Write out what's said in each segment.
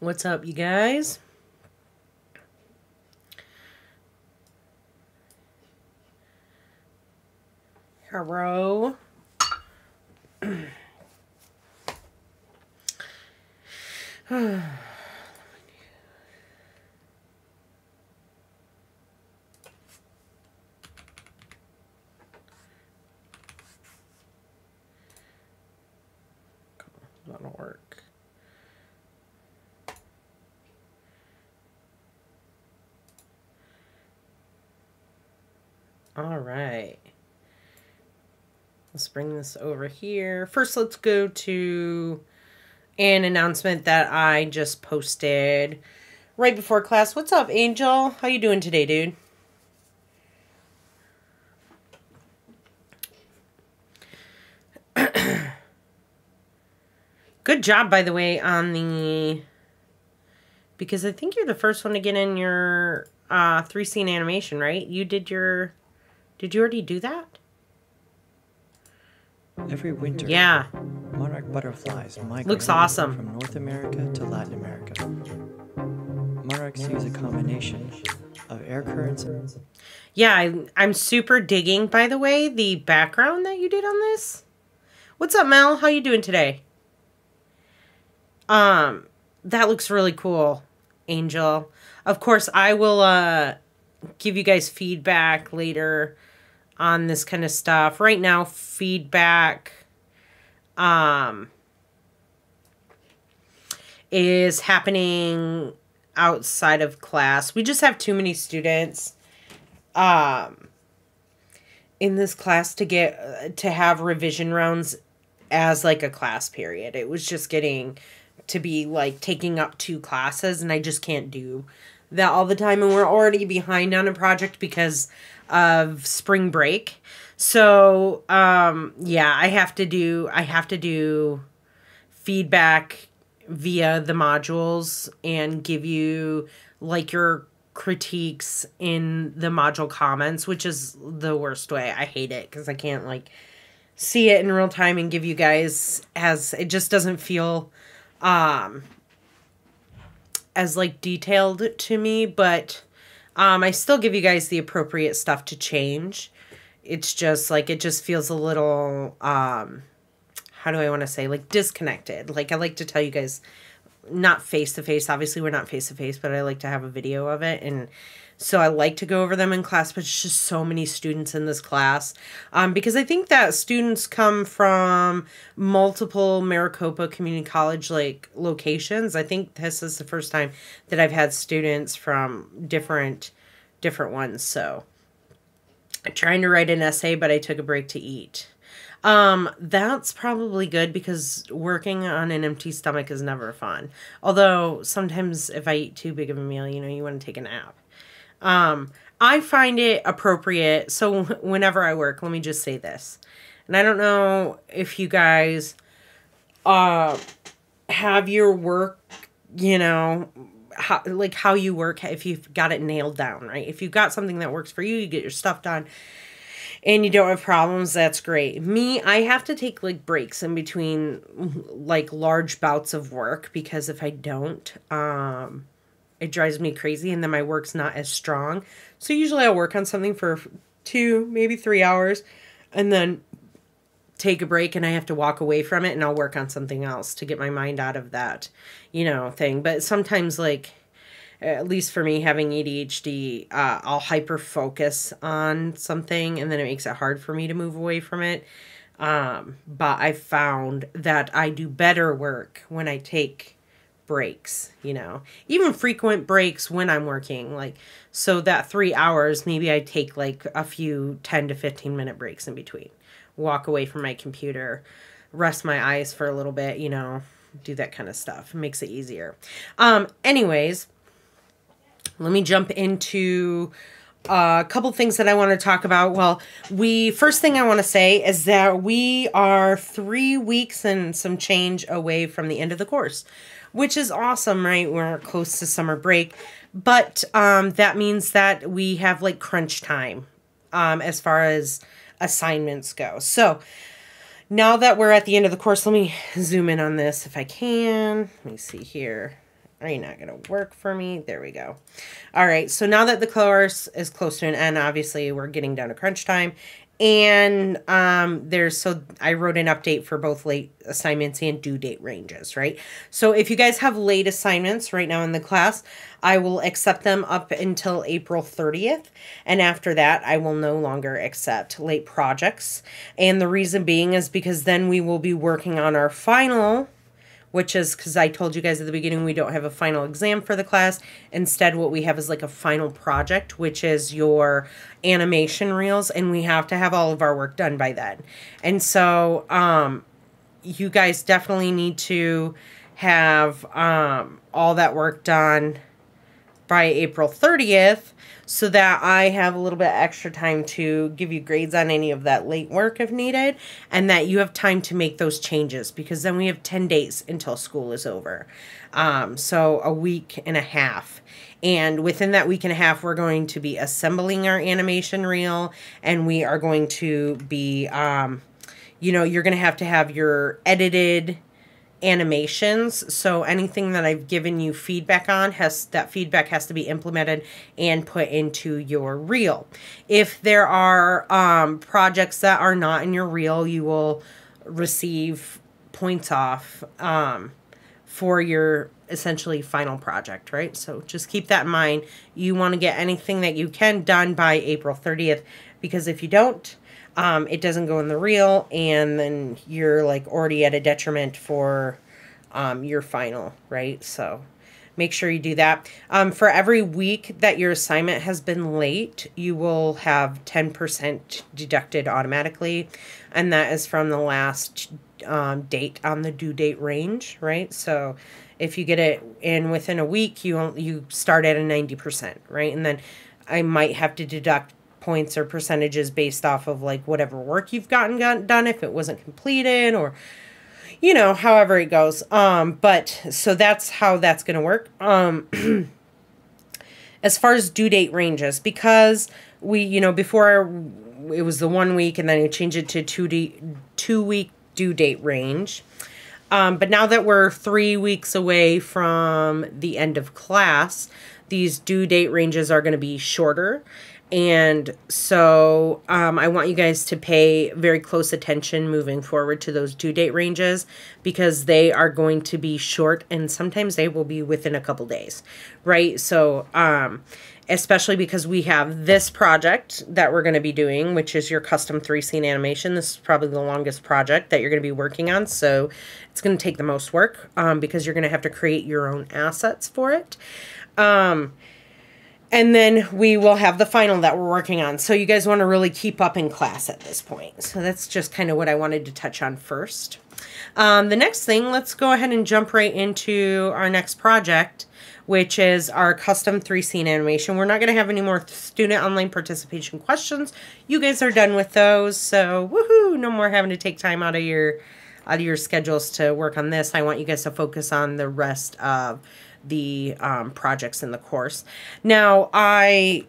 What's up, you guys? Hello. That'll work. All right. Let's bring this over here. First, let's go to an announcement that I just posted right before class. What's up, Angel? How you doing today, dude? Good job, by the way, on the... Because I think you're the first one to get in your uh, three scene animation, right? You did your... Did you already do that? Every winter, Yeah. monarch butterflies migrate Looks awesome. from North America to Latin America. Monarchs use a combination of air currents Yeah, I, I'm super digging, by the way, the background that you did on this. What's up, Mel? How you doing today? Um, that looks really cool, Angel. Of course, I will uh give you guys feedback later on this kind of stuff. Right now, feedback um is happening outside of class. We just have too many students um in this class to get to have revision rounds as like a class period. It was just getting to be like taking up two classes and I just can't do that all the time and we're already behind on a project because of spring break. So, um yeah, I have to do I have to do feedback via the modules and give you like your critiques in the module comments, which is the worst way. I hate it because I can't like see it in real time and give you guys as it just doesn't feel um as like detailed to me, but um I still give you guys the appropriate stuff to change. It's just like it just feels a little um how do I want to say like disconnected. Like I like to tell you guys not face to face. Obviously, we're not face to face, but I like to have a video of it and so I like to go over them in class, but it's just so many students in this class. Um, because I think that students come from multiple Maricopa Community College like locations. I think this is the first time that I've had students from different different ones. So I'm trying to write an essay, but I took a break to eat. Um, that's probably good because working on an empty stomach is never fun. Although sometimes if I eat too big of a meal, you know, you want to take a nap. Um, I find it appropriate. So whenever I work, let me just say this. And I don't know if you guys uh have your work, you know, how like how you work if you've got it nailed down, right? If you've got something that works for you, you get your stuff done and you don't have problems, that's great. Me, I have to take like breaks in between like large bouts of work because if I don't, um it drives me crazy and then my work's not as strong. So usually I'll work on something for 2, maybe 3 hours and then take a break and I have to walk away from it and I'll work on something else to get my mind out of that, you know, thing. But sometimes like at least for me having ADHD, uh, I'll hyper focus on something and then it makes it hard for me to move away from it. Um, but I found that I do better work when I take breaks, you know, even frequent breaks when I'm working. Like, so that three hours, maybe I take like a few 10 to 15 minute breaks in between, walk away from my computer, rest my eyes for a little bit, you know, do that kind of stuff. It makes it easier. Um, anyways, let me jump into a couple things that I want to talk about. Well, we first thing I want to say is that we are three weeks and some change away from the end of the course, which is awesome, right? We're close to summer break, but um, that means that we have like crunch time um, as far as assignments go. So now that we're at the end of the course, let me zoom in on this if I can. Let me see here. Are you not going to work for me? There we go. All right. So now that the course is close to an end, obviously we're getting down to crunch time. And um, there's so I wrote an update for both late assignments and due date ranges, right? So if you guys have late assignments right now in the class, I will accept them up until April 30th. And after that, I will no longer accept late projects. And the reason being is because then we will be working on our final which is because I told you guys at the beginning we don't have a final exam for the class. Instead, what we have is like a final project, which is your animation reels, and we have to have all of our work done by then. And so, um, you guys definitely need to have um, all that work done by April 30th so that I have a little bit extra time to give you grades on any of that late work if needed, and that you have time to make those changes because then we have 10 days until school is over. Um, so a week and a half. And within that week and a half, we're going to be assembling our animation reel and we are going to be, um, you know, you're going to have to have your edited animations. So anything that i've given you feedback on has that feedback has to be implemented and put into your reel. If there are um, projects that are not in your reel you will receive points off um, for your essentially final project right? So just keep that in mind. You want to get anything that you can done by april 30th because if you don't um, it doesn't go in the reel, and then you're like already at a detriment for um, your final, right? So make sure you do that. Um, for every week that your assignment has been late, you will have 10% deducted automatically, and that is from the last um, date on the due date range, right? So if you get it in within a week, you you start at a 90%, right? And then I might have to deduct points or percentages based off of like whatever work you've gotten, gotten done if it wasn't completed or you know however it goes. Um but so that's how that's going to work. Um as far as due date ranges because we you know before it was the one week and then we change it to two d two week due date range. Um, but now that we're three weeks away from the end of class these due date ranges are going to be shorter and so um, I want you guys to pay very close attention moving forward to those due date ranges because they are going to be short and sometimes they will be within a couple days, right? So, um, especially because we have this project that we're going to be doing, which is your custom three scene animation. This is probably the longest project that you're going to be working on. So it's going to take the most work um, because you're going to have to create your own assets for it. Um, and then we will have the final that we're working on. So you guys want to really keep up in class at this point. So that's just kind of what I wanted to touch on first. Um, the next thing, let's go ahead and jump right into our next project, which is our custom three scene animation. We're not going to have any more student online participation questions. You guys are done with those. So woohoo, no more having to take time out of your out of your schedules to work on this. I want you guys to focus on the rest of the um, projects in the course. Now, I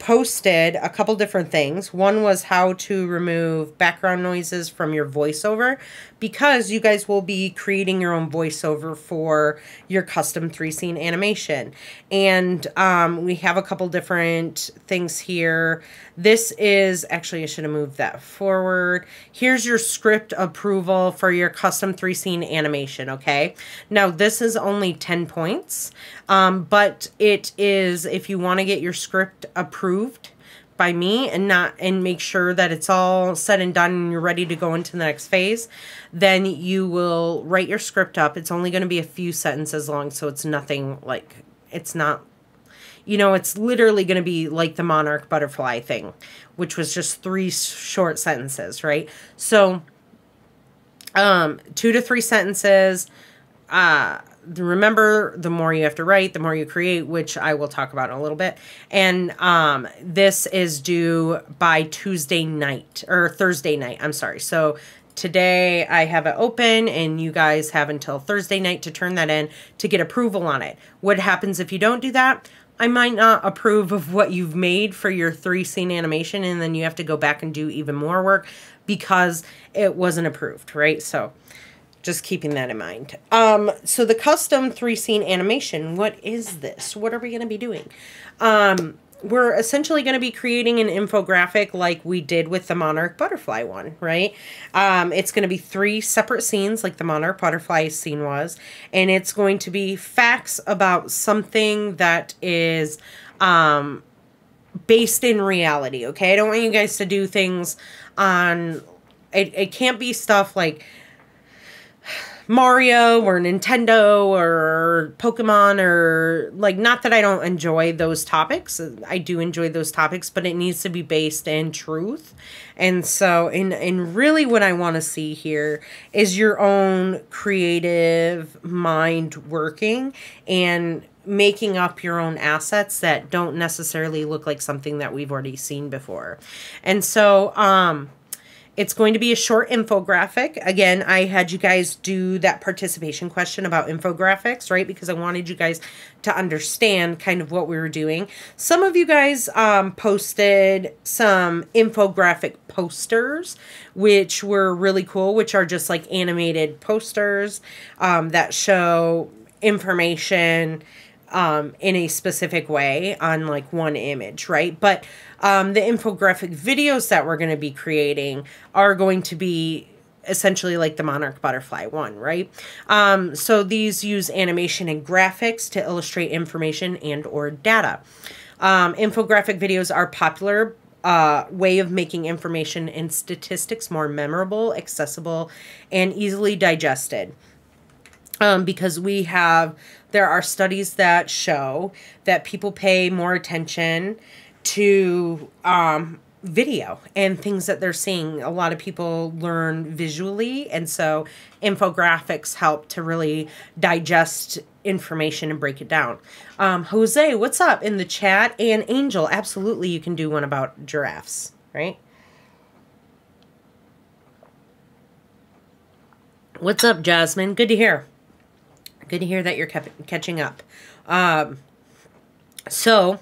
posted a couple different things. One was how to remove background noises from your voiceover because you guys will be creating your own voiceover for your custom three scene animation. And um, we have a couple different things here. This is actually, I should have moved that forward. Here's your script approval for your custom three scene animation. Okay. Now, this is only 10 points, um, but it is if you want to get your script approved by me and not and make sure that it's all said and done and you're ready to go into the next phase then you will write your script up. It's only going to be a few sentences long so it's nothing like it's not you know it's literally going to be like the monarch butterfly thing which was just three short sentences right? So um two to three sentences uh remember the more you have to write the more you create which i will talk about in a little bit. And um, this is due by tuesday night or thursday night i'm sorry. So today i have it open and you guys have until thursday night to turn that in to get approval on it. What happens if you don't do that? I might not approve of what you've made for your three scene animation, and then you have to go back and do even more work because it wasn't approved, right? So just keeping that in mind. Um, so the custom three scene animation, what is this? What are we going to be doing? Um, we're essentially going to be creating an infographic like we did with the monarch butterfly one, right? Um, it's going to be three separate scenes like the monarch butterfly scene was, and it's going to be facts about something that is um, based in reality, okay? I don't want you guys to do things on, it, it can't be stuff like, Mario or Nintendo or Pokemon or like not that I don't enjoy those topics. I do enjoy those topics, but it needs to be based in truth. And so in in really what I want to see here is your own creative mind working and making up your own assets that don't necessarily look like something that we've already seen before. And so um it's going to be a short infographic. Again, I had you guys do that participation question about infographics, right? Because I wanted you guys to understand kind of what we were doing. Some of you guys um, posted some infographic posters, which were really cool, which are just like animated posters um, that show information um, in a specific way on like one image, right? But um, the infographic videos that we're going to be creating are going to be essentially like the monarch butterfly one right? Um, so these use animation and graphics to illustrate information and or data. Um, infographic videos are popular uh, way of making information and statistics more memorable accessible and easily digested um, because we have there are studies that show that people pay more attention to um, video and things that they're seeing. A lot of people learn visually, and so infographics help to really digest information and break it down. Um, Jose, what's up in the chat? And Angel, absolutely, you can do one about giraffes, right? What's up, Jasmine? Good to hear. Good to hear that you're catching up. Um, so,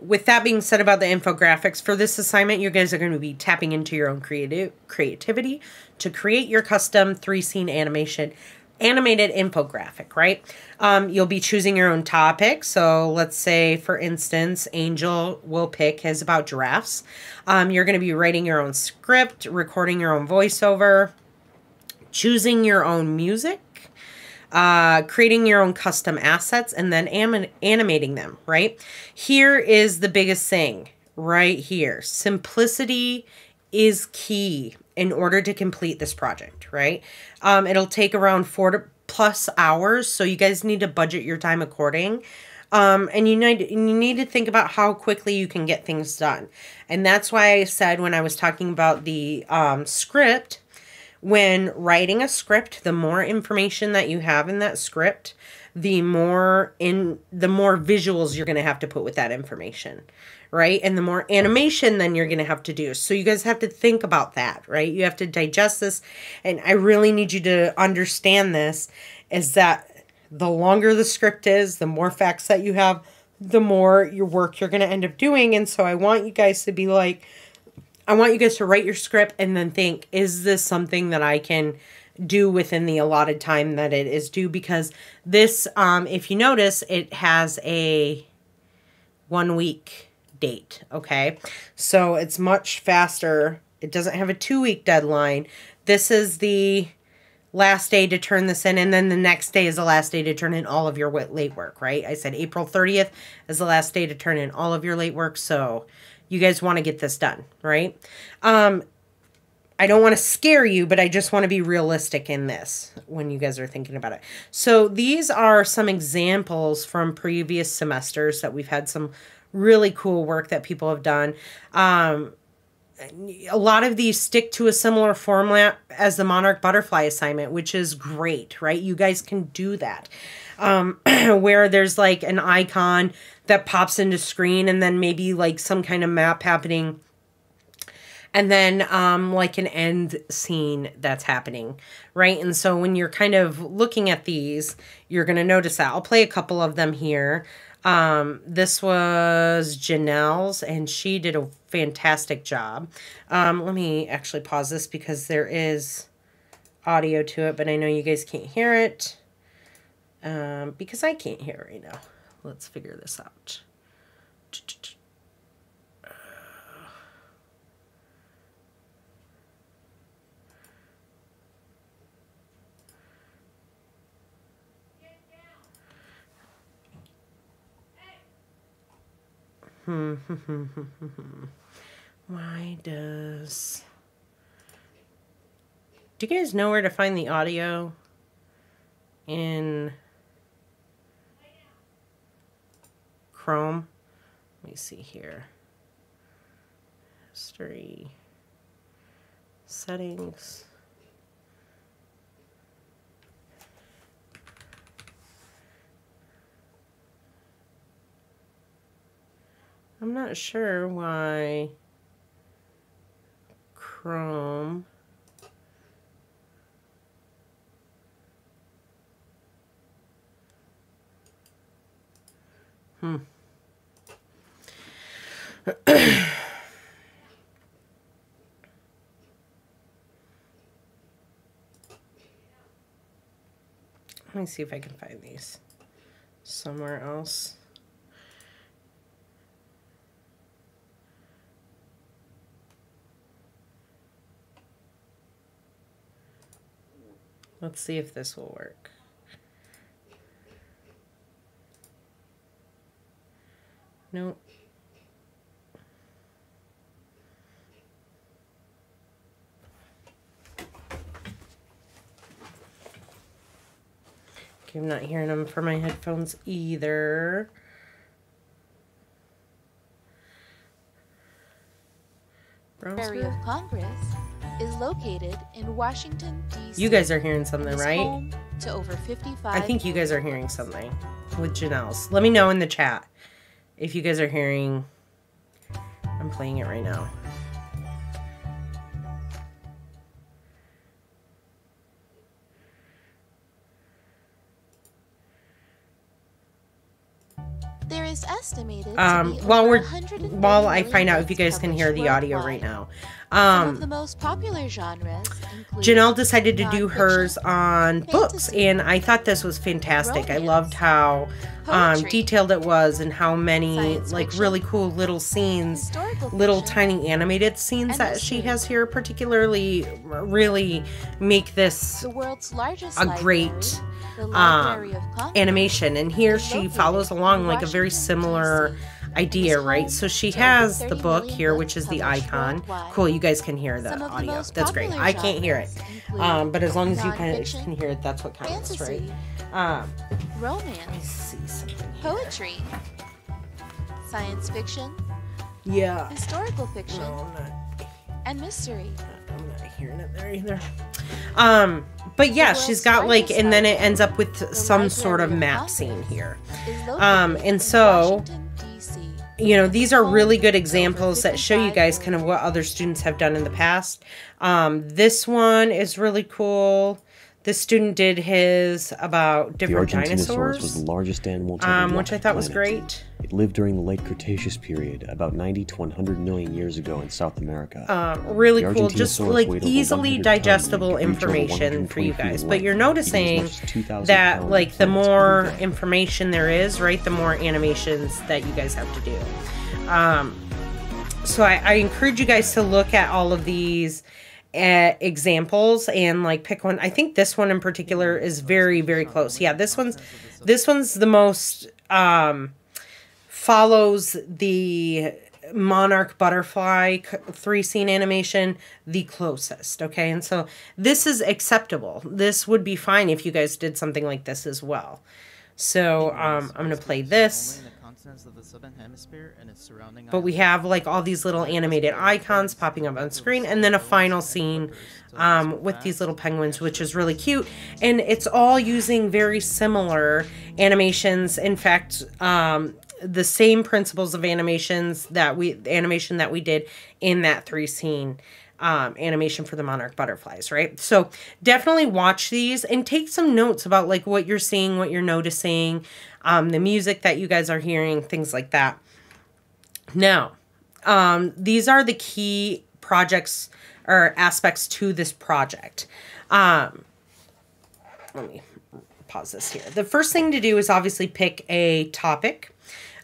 with that being said about the infographics for this assignment you guys are going to be tapping into your own creative creativity to create your custom three scene animation animated infographic right? Um, you'll be choosing your own topic. So let's say for instance angel will pick his about giraffes. Um, you're going to be writing your own script recording your own voiceover choosing your own music uh, creating your own custom assets, and then anim- animating them, right? Here is the biggest thing right here simplicity is key in order to complete this project, right? Um, it'll take around four to plus hours, so you guys need to budget your time according. Um, and you need you need to think about how quickly you can get things done, and that's why I said when I was talking about the um, script when writing a script, the more information that you have in that script, the more in the more visuals you're going to have to put with that information, right? And the more animation then you're going to have to do. So you guys have to think about that, right? You have to digest this and I really need you to understand this is that the longer the script is, the more facts that you have, the more your work you're going to end up doing and so I want you guys to be like I want you guys to write your script and then think, is this something that I can do within the allotted time that it is due? Because this, um, if you notice, it has a one week date, okay? So it's much faster. It doesn't have a two week deadline. This is the last day to turn this in and then the next day is the last day to turn in all of your late work right i said april 30th is the last day to turn in all of your late work so you guys want to get this done, right? Um, I don't want to scare you, but I just want to be realistic in this when you guys are thinking about it. So these are some examples from previous semesters that we've had some really cool work that people have done. Um, a lot of these stick to a similar format as the Monarch Butterfly assignment, which is great, right? You guys can do that. Um, where there's like an icon that pops into screen and then maybe like some kind of map happening and then um, like an end scene that's happening, right? And so when you're kind of looking at these, you're going to notice that. I'll play a couple of them here. Um, this was Janelle's, and she did a fantastic job. Um, let me actually pause this because there is audio to it, but I know you guys can't hear it um, because I can't hear it right now. Let's figure this out. Hmm. Why does... Do you guys know where to find the audio in Chrome? Let me see here. History. Settings. I'm not sure why Chrome Hmm. Let me see if I can find these somewhere else. Let's see if this will work. Nope. I'm not hearing them for my headphones either. Library of Congress is located in Washington, D.C. You guys are hearing something, right? to over 55 I think you guys are hearing something with Janelle's. Let me know in the chat if you guys are hearing. I'm playing it right now. Estimated Um, while we're while I find out if you guys can hear the audio right worldwide. now. Some of the Um, most popular genres Janelle decided to do hers on books, and I thought this was fantastic. I loved how um, detailed it was and how many like fiction, really cool little scenes little fiction, tiny animated scenes that she has here particularly really make this the world's largest a great um, Library of Congress, animation and here she follows along like a very similar idea right? so she has the book here which is the icon. cool you guys can hear the Some of the audio. that's great. i can't hear it. um, but as long as you can, can hear it that's what counts right? um, romance, see something here. poetry, science fiction, yeah. historical fiction, no and mystery. I'm not hearing it there either. Um, but yeah, she's got like, and then it ends up with some sort of map scene here. Um, and so, You know, these are really good examples that show you guys kind of what other students have done in the past. Um, this one is really cool. This student did his about The different Argentinosaurus dinosaurs, was the largest animal to um, which I the thought was great. It lived during the late Cretaceous period, about 90 to 100 million years ago in South America. Um, really cool, just like easily 100 tons and digestible could reach over information for you 120 feet in guys. But you're noticing much as 2,000 that like the more information there is, right, the more animations that you guys have to do. Um, so I, I encourage you guys to look at all of these uh, examples and like pick one. I think this one in particular is very very close. Yeah, this one's this one's the most um, follows the monarch butterfly three scene animation the closest okay? And so this is acceptable. This would be fine if you guys did something like this as well. So um, i'm gonna play this Only in the of the southern hemisphere and its surrounding but we have like all these little animated icons popping up on screen and then a final scene um, with these little penguins which is really cute and it's all using very similar animations. In fact um, the same principles of animations that we animation that we did in that three scene um, animation for the monarch butterflies right so definitely watch these and take some notes about like what you're seeing what you're noticing um, the music that you guys are hearing things like that now, um, these are the key projects or aspects to this project. Um, let me pause this here. The first thing to do is obviously pick a topic.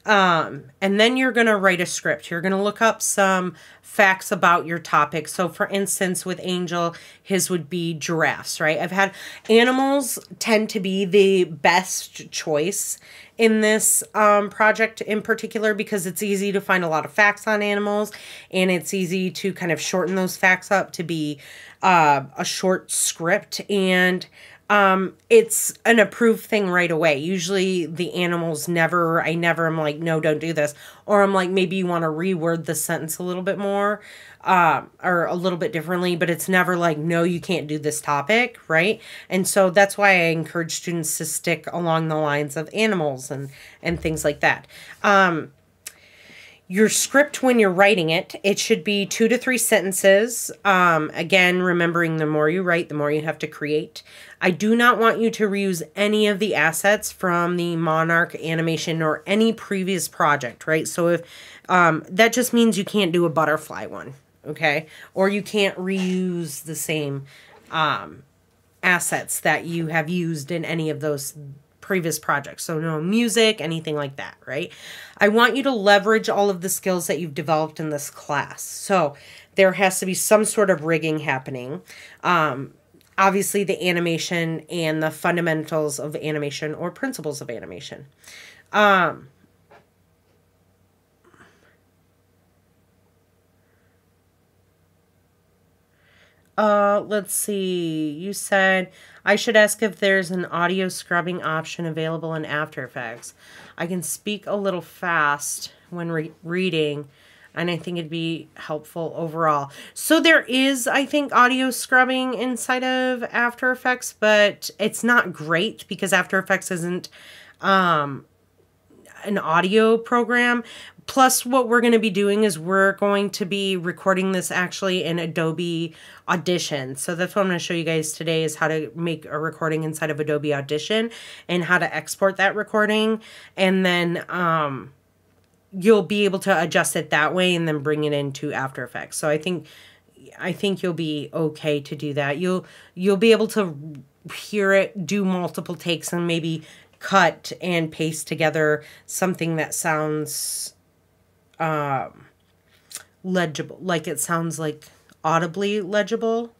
Um, and then you're going to write a script. You're going to look up some facts about your topic. So, for instance, with Angel, his would be giraffes, right? I've had animals tend to be the best choice in this um, project in particular because it's easy to find a lot of facts on animals and it's easy to kind of shorten those facts up to be uh, a short script. And um it's an approved thing right away. Usually the animals never i never am like no don't do this. Or i'm like maybe you want to reword the sentence a little bit more um or a little bit differently but it's never like no you can't do this topic right? And so that's why i encourage students to stick along the lines of animals and and things like that. Um your script when you're writing it it should be two to three sentences. Um, again remembering the more you write the more you have to create. I do not want you to reuse any of the assets from the monarch animation or any previous project right? So if um, that just means you can't do a butterfly one okay? Or you can't reuse the same um, assets that you have used in any of those previous projects. So, no music, anything like that, right? I want you to leverage all of the skills that you've developed in this class. So, there has to be some sort of rigging happening. Um, obviously, the animation and the fundamentals of animation or principles of animation. Um, Uh, let's see. You said I should ask if there's an audio scrubbing option available in After Effects. I can speak a little fast when re- reading, and I think it'd be helpful overall. So there is, I think, audio scrubbing inside of After Effects, but it's not great because After Effects isn't um an audio program. Plus what we're going to be doing is we're going to be recording this actually in adobe audition. So that's what i'm going to show you guys today is how to make a recording inside of adobe audition and how to export that recording. And then um, you'll be able to adjust it that way and then bring it into after effects. So i think i think you'll be okay to do that. You'll you'll be able to hear it do multiple takes and maybe cut and paste together something that sounds um, legible, like it sounds like audibly legible.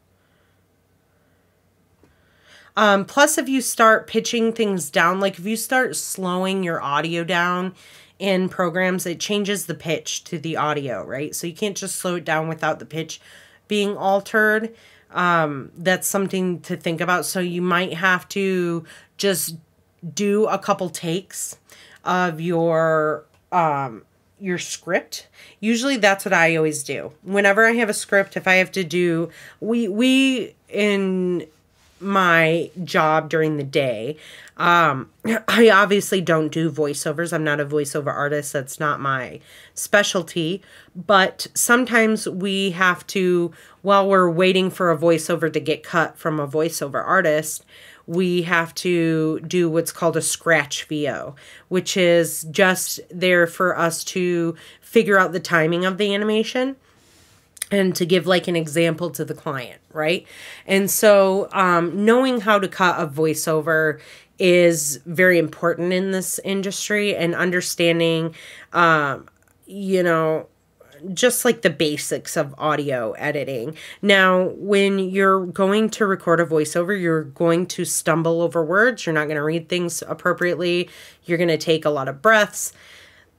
Um, plus, if you start pitching things down, like if you start slowing your audio down in programs, it changes the pitch to the audio, right? So you can't just slow it down without the pitch being altered. Um, that's something to think about. So you might have to just do a couple takes of your um, your script. Usually that's what I always do. Whenever I have a script, if I have to do we we in my job during the day, um I obviously don't do voiceovers. I'm not a voiceover artist. That's not my specialty, but sometimes we have to while we're waiting for a voiceover to get cut from a voiceover artist, we have to do what's called a scratch VO, which is just there for us to figure out the timing of the animation and to give like an example to the client, right? And so um, knowing how to cut a voiceover is very important in this industry and understanding, um, you know, just like the basics of audio editing. Now, when you're going to record a voiceover, you're going to stumble over words. You're not going to read things appropriately. You're going to take a lot of breaths,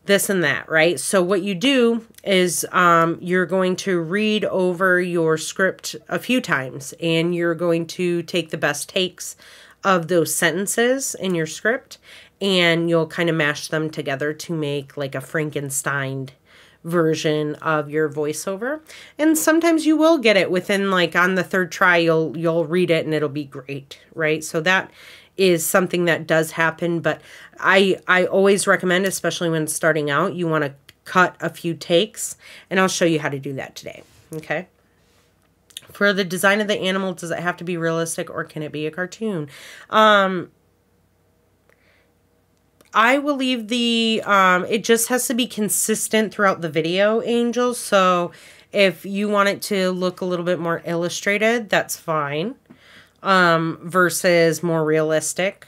this and that, right? So, what you do is um, you're going to read over your script a few times and you're going to take the best takes of those sentences in your script and you'll kind of mash them together to make like a Frankenstein version of your voiceover. And sometimes you will get it within like on the third try you'll you'll read it and it'll be great right? So that is something that does happen but i i always recommend especially when starting out you want to cut a few takes and i'll show you how to do that today okay? For the design of the animal does it have to be realistic or can it be a cartoon? Um I will leave the, um, it just has to be consistent throughout the video, Angels. So If you want it to look a little bit more illustrated, that's fine. Um, versus more realistic.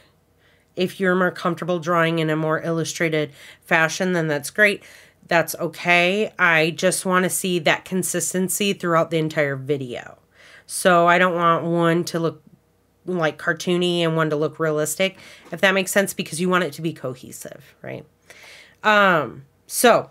If you're more comfortable drawing in a more illustrated fashion, then that's great. That's okay. I just want to see that consistency throughout the entire video. So I don't want one to look like cartoony and one to look realistic, if that makes sense, because you want it to be cohesive, right? Um, so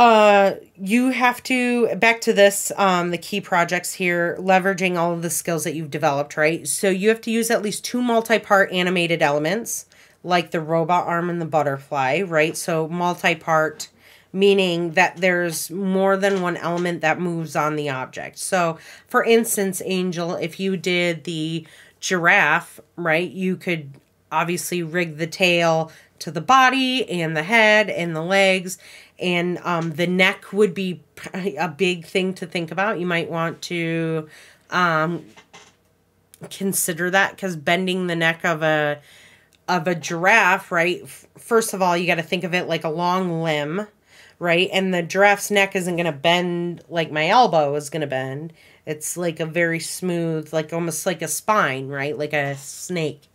uh, you have to back to this um, the key projects here leveraging all of the skills that you've developed right so you have to use at least two multi-part animated elements like the robot arm and the butterfly right so multi-part meaning that there's more than one element that moves on the object. So for instance angel if you did the giraffe right you could obviously rig the tail to the body and the head and the legs and um, the neck would be a big thing to think about. You might want to um, consider that because bending the neck of a of a giraffe right first of all you got to think of it like a long limb right and the giraffe's neck isn't going to bend like my elbow is going to bend it's like a very smooth like almost like a spine right like a snake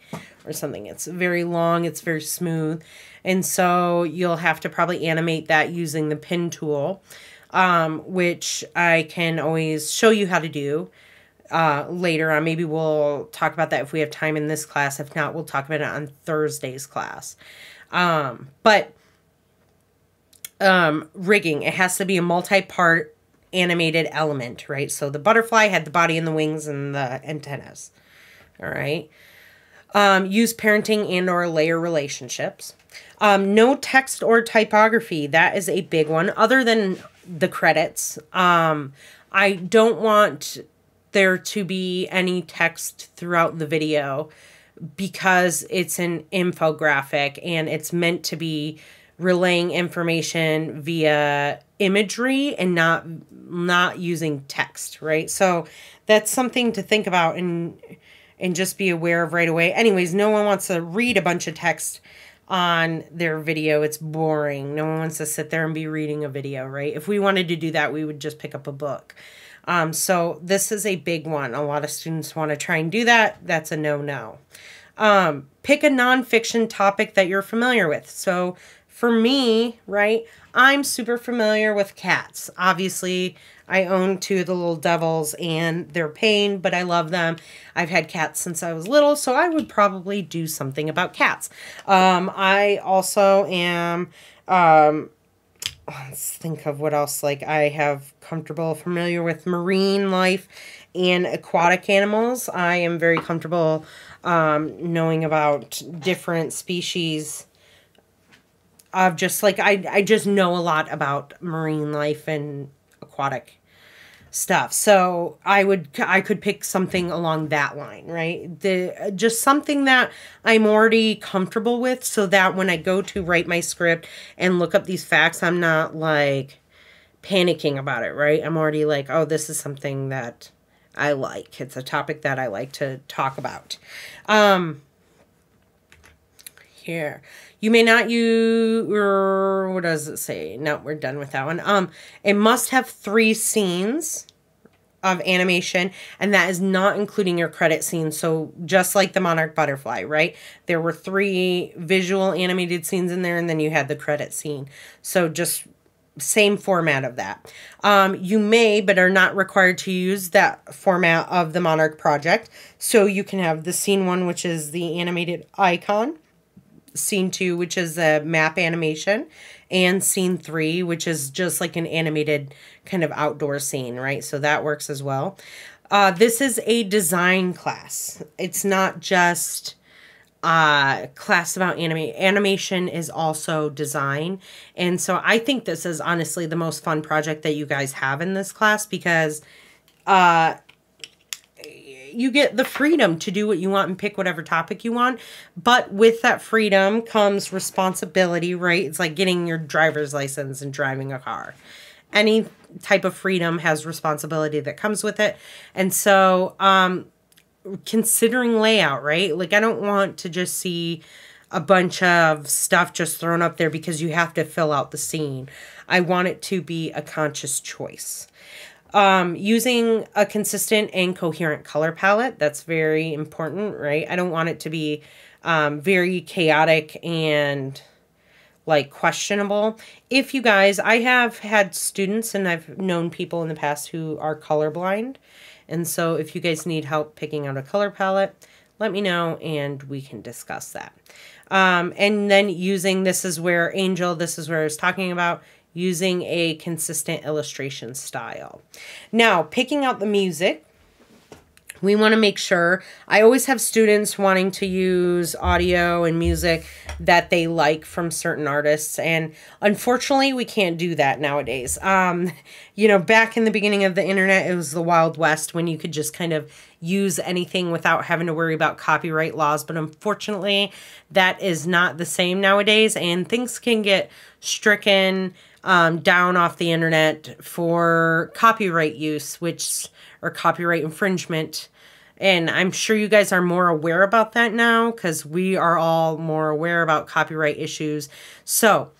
or something. It's very long, it's very smooth. And so you'll have to probably animate that using the pin tool, um, which I can always show you how to do uh, later on. Maybe we'll talk about that if we have time in this class. If not, we'll talk about it on Thursday's class. Um, but um, rigging, it has to be a multi-part animated element, right? So the butterfly had the body and the wings and the antennas. All right. Um, use parenting and or layer relationships. Um, no text or typography. That is a big one. Other than the credits, um, I don't want there to be any text throughout the video because it's an infographic and it's meant to be relaying information via imagery and not not using text, right? So that's something to think about and and just be aware of right away. Anyways, no one wants to read a bunch of text on their video. It's boring. No one wants to sit there and be reading a video, right? If we wanted to do that, we would just pick up a book. Um, so this is a big one. A lot of students want to try and do that. That's a no-no. Um, pick a nonfiction topic that you're familiar with. So for me, right, I'm super familiar with cats. Obviously, I own two of the little devils and they're pain, but I love them. I've had cats since I was little, so I would probably do something about cats. Um, I also am, um, let's think of what else. Like I have comfortable, familiar with marine life and aquatic animals. I am very comfortable um, knowing about different species of just like I, I just know a lot about marine life and aquatic stuff. So I would I could pick something along that line, right? The just something that I'm already comfortable with so that when I go to write my script and look up these facts, I'm not like panicking about it, right? I'm already like, oh, this is something that I like. It's a topic that I like to talk about. Um here. You may not use, or what does it say? No, we're done with that one. Um, It must have three scenes of animation, and that is not including your credit scene. So just like the Monarch Butterfly, right? There were three visual animated scenes in there, and then you had the credit scene. So just same format of that. Um, you may, but are not required to use that format of the Monarch project. So you can have the scene one, which is the animated icon scene two, which is a map animation, and scene three, which is just like an animated kind of outdoor scene, right? So that works as well. Uh, this is a design class. It's not just uh class about anime animation is also design and so i think this is honestly the most fun project that you guys have in this class because uh you get the freedom to do what you want and pick whatever topic you want. But with that freedom comes responsibility, right? It's like getting your driver's license and driving a car. Any type of freedom has responsibility that comes with it. And so, um, considering layout, right? Like, I don't want to just see a bunch of stuff just thrown up there because you have to fill out the scene. I want it to be a conscious choice. Um, using a consistent and coherent color palette, that's very important, right? I don't want it to be um, very chaotic and like questionable. If you guys, I have had students and I've known people in the past who are colorblind. And so if you guys need help picking out a color palette, let me know and we can discuss that. Um, and then using this is where Angel, this is where I was talking about using a consistent illustration style. Now, picking out the music, we want to make sure I always have students wanting to use audio and music that they like from certain artists and unfortunately we can't do that nowadays. Um you know, back in the beginning of the internet it was the wild west when you could just kind of use anything without having to worry about copyright laws, but unfortunately that is not the same nowadays and things can get stricken um, down off the internet for copyright use, which or copyright infringement. And I'm sure you guys are more aware about that now because we are all more aware about copyright issues. So,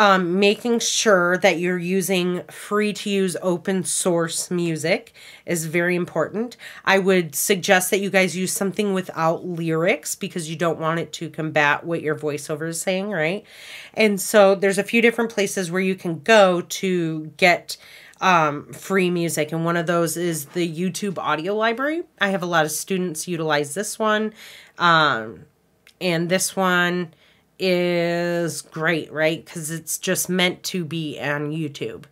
um, making sure that you're using free to use open source music is very important. I would suggest that you guys use something without lyrics because you don't want it to combat what your voiceover is saying, right? And so there's a few different places where you can go to get um, free music, and one of those is the YouTube audio library. I have a lot of students utilize this one, um, and this one is great, right? Because it's just meant to be on YouTube.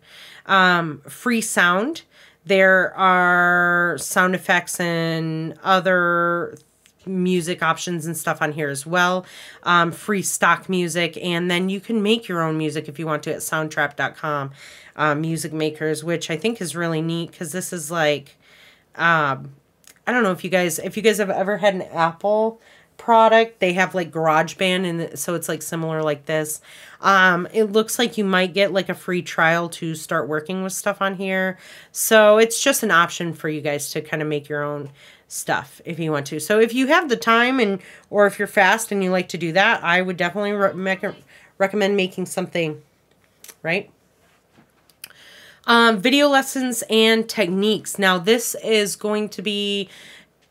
Um, free sound. There are sound effects and other music options and stuff on here as well. Um, free stock music, and then you can make your own music if you want to at soundtrap.com. Um, music makers, which I think is really neat because this is like, um, I don't know if you guys if you guys have ever had an Apple product. They have like GarageBand, and so it's like similar like this. Um, it looks like you might get like a free trial to start working with stuff on here. So it's just an option for you guys to kind of make your own stuff if you want to. So if you have the time and or if you're fast and you like to do that, I would definitely re recommend making something, right? Um, video lessons and techniques. Now this is going to be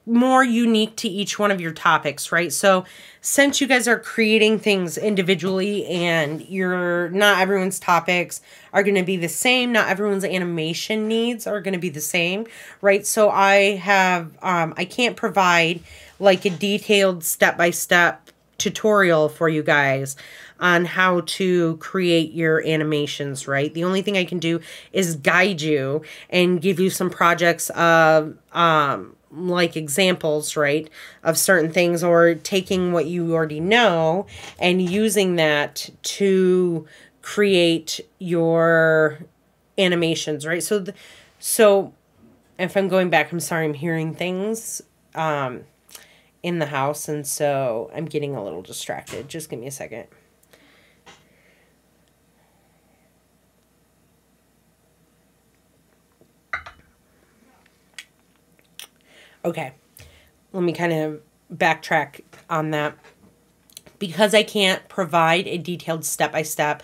more unique to each one of your topics, right? So since you guys are creating things individually and you're not everyone's topics are going to be the same, not everyone's animation needs are going to be the same, right? So I have um I can't provide like a detailed step-by-step tutorial for you guys on how to create your animations, right? The only thing I can do is guide you and give you some projects of um like examples, right, of certain things or taking what you already know and using that to create your animations, right? So so if I'm going back, I'm sorry, I'm hearing things um in the house and so I'm getting a little distracted. Just give me a second. Okay, let me kind of backtrack on that. Because I can't provide a detailed step by step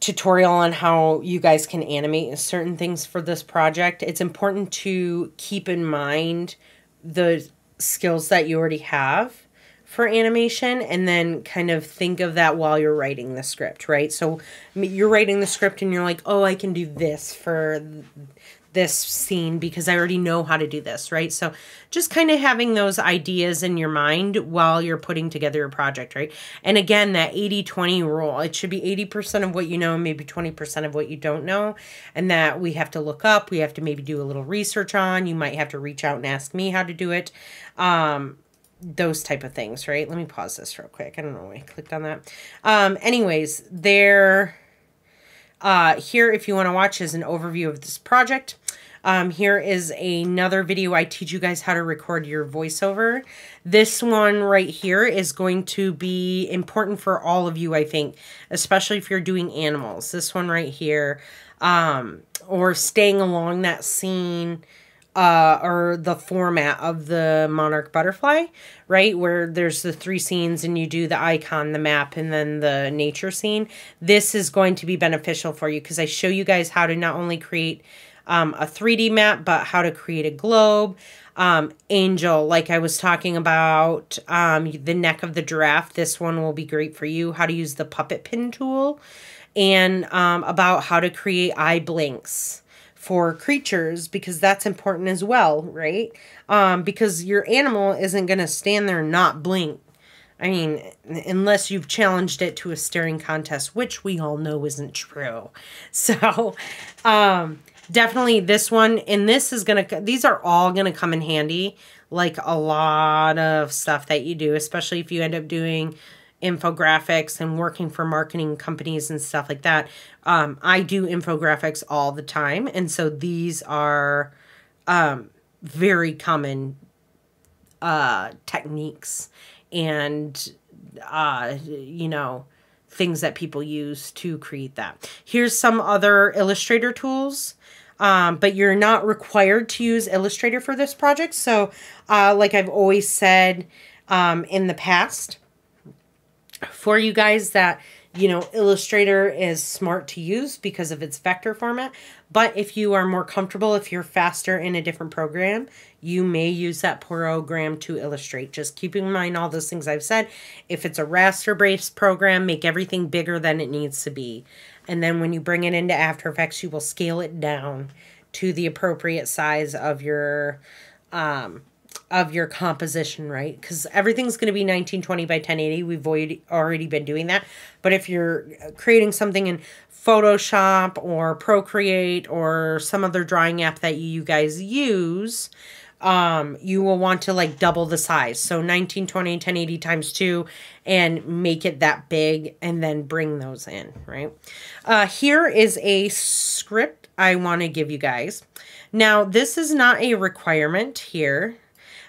tutorial on how you guys can animate certain things for this project, it's important to keep in mind the skills that you already have for animation and then kind of think of that while you're writing the script, right? So you're writing the script and you're like, oh, I can do this for this scene because I already know how to do this, right? So just kind of having those ideas in your mind while you're putting together a project, right? And again, that 80-20 rule, it should be 80% of what you know, maybe 20% of what you don't know, and that we have to look up, we have to maybe do a little research on, you might have to reach out and ask me how to do it. Um, those type of things, right? Let me pause this real quick. I don't know why I clicked on that. Um, anyways, there, uh, here, if you want to watch, is an overview of this project. Um, here is another video I teach you guys how to record your voiceover. This one right here is going to be important for all of you, I think, especially if you're doing animals. This one right here, um, or staying along that scene, uh, or the format of the monarch butterfly, right? Where there's the three scenes and you do the icon, the map, and then the nature scene. This is going to be beneficial for you because I show you guys how to not only create um, a 3D map, but how to create a globe. Um, angel, like I was talking about, um, the neck of the giraffe. This one will be great for you. How to use the puppet pin tool, and um, about how to create eye blinks for creatures because that's important as well, right? Um, because your animal isn't going to stand there and not blink. I mean, unless you've challenged it to a staring contest, which we all know isn't true. So, um, definitely this one, and this is going to, these are all going to come in handy. Like a lot of stuff that you do, especially if you end up doing infographics and working for marketing companies and stuff like that. Um, I do infographics all the time. And so these are um, very common uh, techniques and, uh, you know, things that people use to create that. Here's some other Illustrator tools. Um, but you're not required to use Illustrator for this project. So, uh, like I've always said um, in the past, for you guys that you know illustrator is smart to use because of its vector format but if you are more comfortable if you're faster in a different program you may use that program to illustrate. Just keeping in mind all those things i've said. If it's a raster based program make everything bigger than it needs to be and then when you bring it into after effects you will scale it down to the appropriate size of your um, of your composition, right? Because everything's going to be 1920 by 1080. We've already been doing that. But if you're creating something in Photoshop or Procreate or some other drawing app that you guys use, um, you will want to like double the size. So 1920, 1080 times two and make it that big and then bring those in, right? Uh, here is a script I want to give you guys. Now, this is not a requirement here.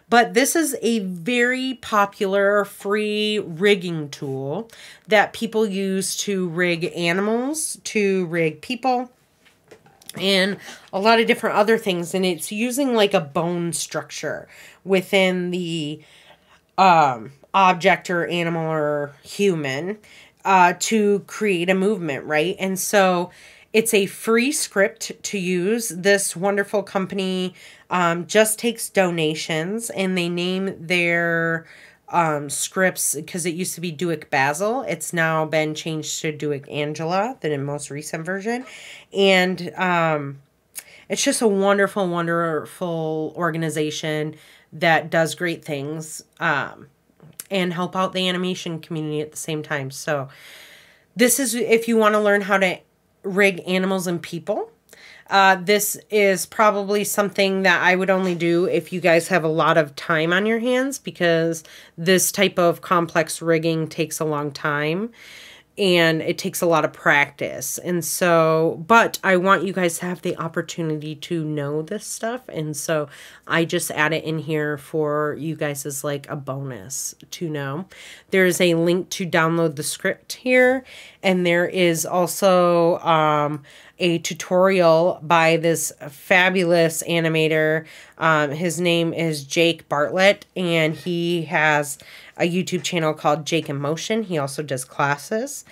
But this is a very popular free rigging tool that people use to rig animals, to rig people, and a lot of different other things. And it's using like a bone structure within the um, object or animal or human uh, to create a movement, right? And so it's a free script to use. This wonderful company um, just takes donations and they name their um, scripts because it used to be Duik Bassel. It's now been changed to Duik Angela, the most recent version. And um, it's just a wonderful, wonderful organization that does great things um, and help out the animation community at the same time. So, this is if you want to learn how to rig animals and people uh, this is probably something that I would only do if you guys have a lot of time on your hands because this type of complex rigging takes a long time and it takes a lot of practice. And so, but I want you guys to have the opportunity to know this stuff. And so I just add it in here for you guys as like a bonus to know. There's a link to download the script here. And there is also um, a tutorial by this fabulous animator. Um, his name is Jake Bartlett, and he has a YouTube channel called Jake in Motion. He also does classes,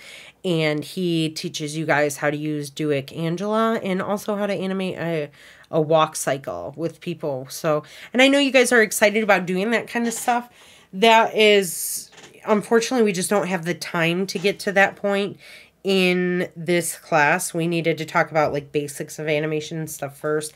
and he teaches you guys how to use Duik Angela and also how to animate a a walk cycle with people. So, and I know you guys are excited about doing that kind of stuff. That is unfortunately we just don't have the time to get to that point in this class. We needed to talk about like basics of animation and stuff first.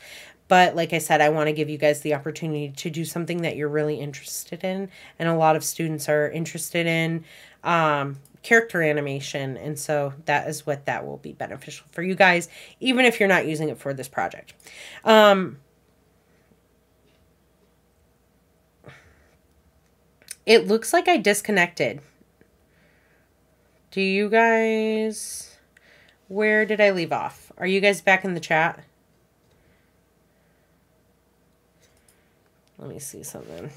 But like I said, I want to give you guys the opportunity to do something that you're really interested in. And a lot of students are interested in um, character animation. And so that is what that will be beneficial for you guys, even if you're not using it for this project. Um, it looks like I disconnected. Do you guys... Where did I leave off? Are you guys back in the chat? Let me see something.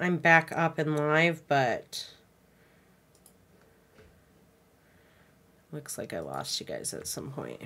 I'm back up and live, but Looks like I lost you guys at some point.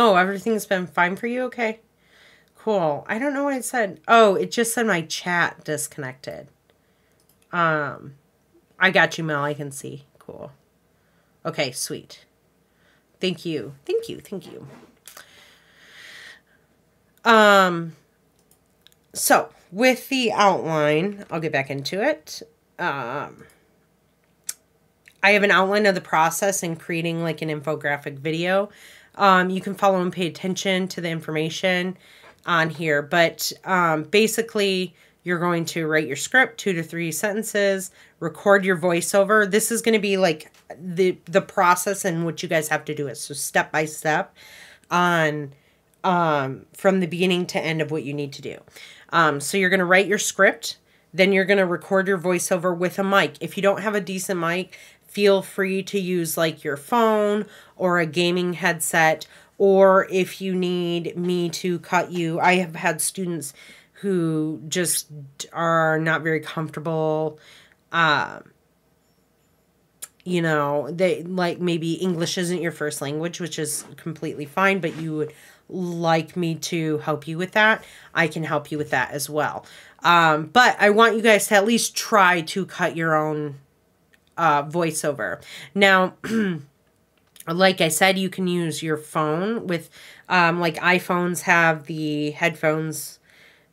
Oh, everything's been fine for you? Okay. Cool. I don't know what it said. Oh, it just said my chat disconnected. Um, I got you, Mel. I can see. Cool. Okay, sweet. Thank you. Thank you. Thank you. Um, so with the outline, I'll get back into it. Um, I have an outline of the process in creating like an infographic video. Um, you can follow and pay attention to the information on here, but um, basically, you're going to write your script, two to three sentences, record your voiceover. This is going to be like the the process and what you guys have to do it. So step by step on um, from the beginning to end of what you need to do. Um, so you're going to write your script. Then you're going to record your voiceover with a mic. If you don't have a decent mic, feel free to use like your phone or a gaming headset or if you need me to cut you i have had students who just are not very comfortable uh, you know they like maybe english isn't your first language which is completely fine but you would like me to help you with that i can help you with that as well. Um, but i want you guys to at least try to cut your own uh, voiceover. Now, like I said, you can use your phone with, um, like iPhones have the headphones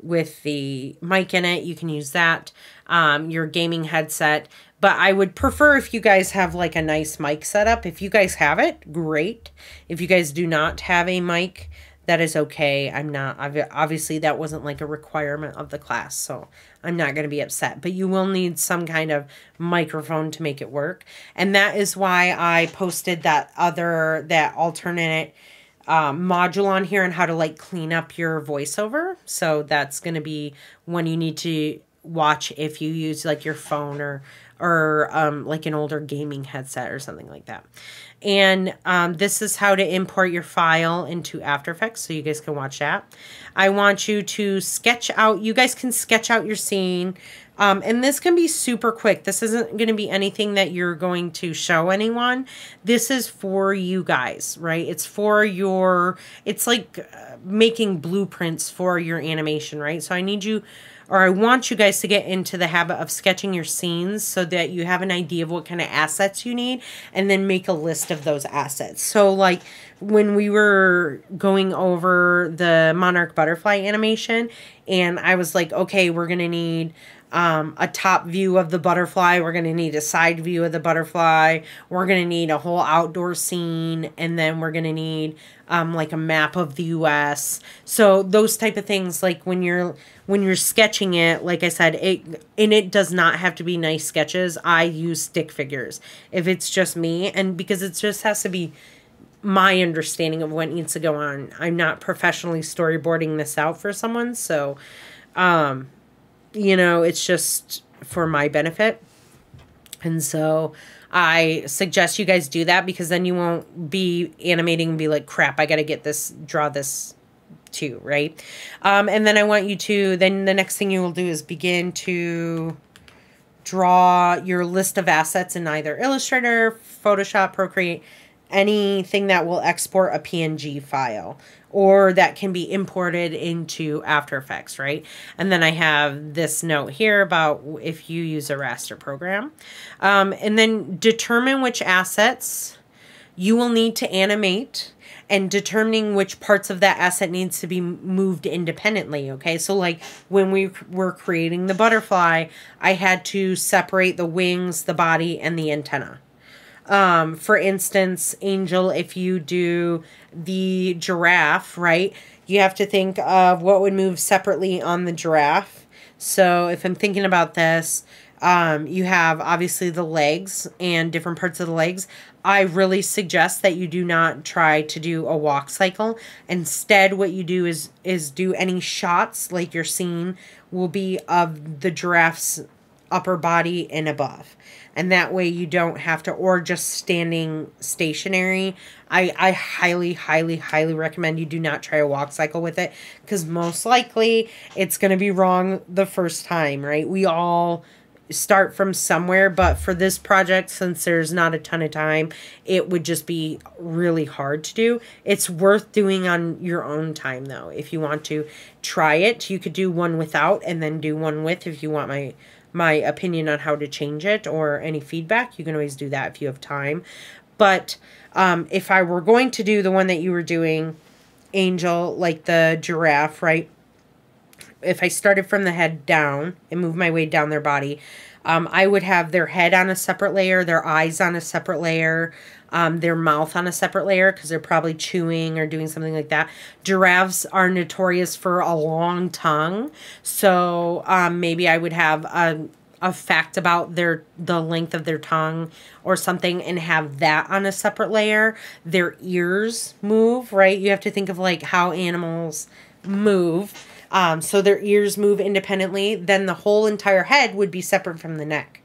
with the mic in it. You can use that. Um, your gaming headset. But I would prefer if you guys have like a nice mic setup. If you guys have it, great. If you guys do not have a mic, that is okay. I'm not, obviously, that wasn't like a requirement of the class, so I'm not going to be upset. But you will need some kind of microphone to make it work. And that is why I posted that other, that alternate um, module on here and how to like clean up your voiceover. So that's going to be one you need to watch if you use like your phone or or um, like an older gaming headset or something like that. And um, this is how to import your file into After Effects so you guys can watch that. I want you to sketch out, you guys can sketch out your scene. Um, and this can be super quick. This isn't going to be anything that you're going to show anyone. This is for you guys, right? It's for your, it's like uh, making blueprints for your animation, right? So I need you or I want you guys to get into the habit of sketching your scenes so that you have an idea of what kind of assets you need and then make a list of those assets. So like when we were going over the monarch butterfly animation and I was like, okay, we're going to need um, a top view of the butterfly. We're going to need a side view of the butterfly. We're going to need a whole outdoor scene. And then we're going to need um, like a map of the U.S. So those type of things, like when you're when you're sketching it, like I said, it and it does not have to be nice sketches. I use stick figures if it's just me, and because it just has to be my understanding of what needs to go on. I'm not professionally storyboarding this out for someone, so um, you know, it's just for my benefit. And so I suggest you guys do that because then you won't be animating and be like, crap, I got to get this, draw this too, right? Um, and then I want you to, then the next thing you will do is begin to draw your list of assets in either Illustrator, Photoshop, Procreate, anything that will export a PNG file or that can be imported into After Effects, right? And then I have this note here about if you use a raster program. Um, and then determine which assets you will need to animate and determining which parts of that asset needs to be moved independently okay so like when we were creating the butterfly i had to separate the wings the body and the antenna um, for instance, Angel, if you do the giraffe, right, you have to think of what would move separately on the giraffe. So if I'm thinking about this, Um, you have obviously the legs and different parts of the legs. I really suggest that you do not try to do a walk cycle. Instead, what you do is is do any shots like you're seeing will be of the giraffe's upper body and above. And that way you don't have to or just standing stationary. I I highly highly highly recommend you do not try a walk cycle with it cuz most likely it's going to be wrong the first time, right? We all start from somewhere but for this project since there's not a ton of time it would just be really hard to do it's worth doing on your own time though if you want to try it you could do one without and then do one with if you want my my opinion on how to change it or any feedback you can always do that if you have time. But um, if i were going to do the one that you were doing angel like the giraffe right? If I started from the head down and moved my way down their body, um, I would have their head on a separate layer, their eyes on a separate layer, um, their mouth on a separate layer because they're probably chewing or doing something like that. Giraffes are notorious for a long tongue, so um, maybe I would have a, a fact about their the length of their tongue or something and have that on a separate layer. Their ears move, right? You have to think of like how animals move um, so their ears move independently, then the whole entire head would be separate from the neck.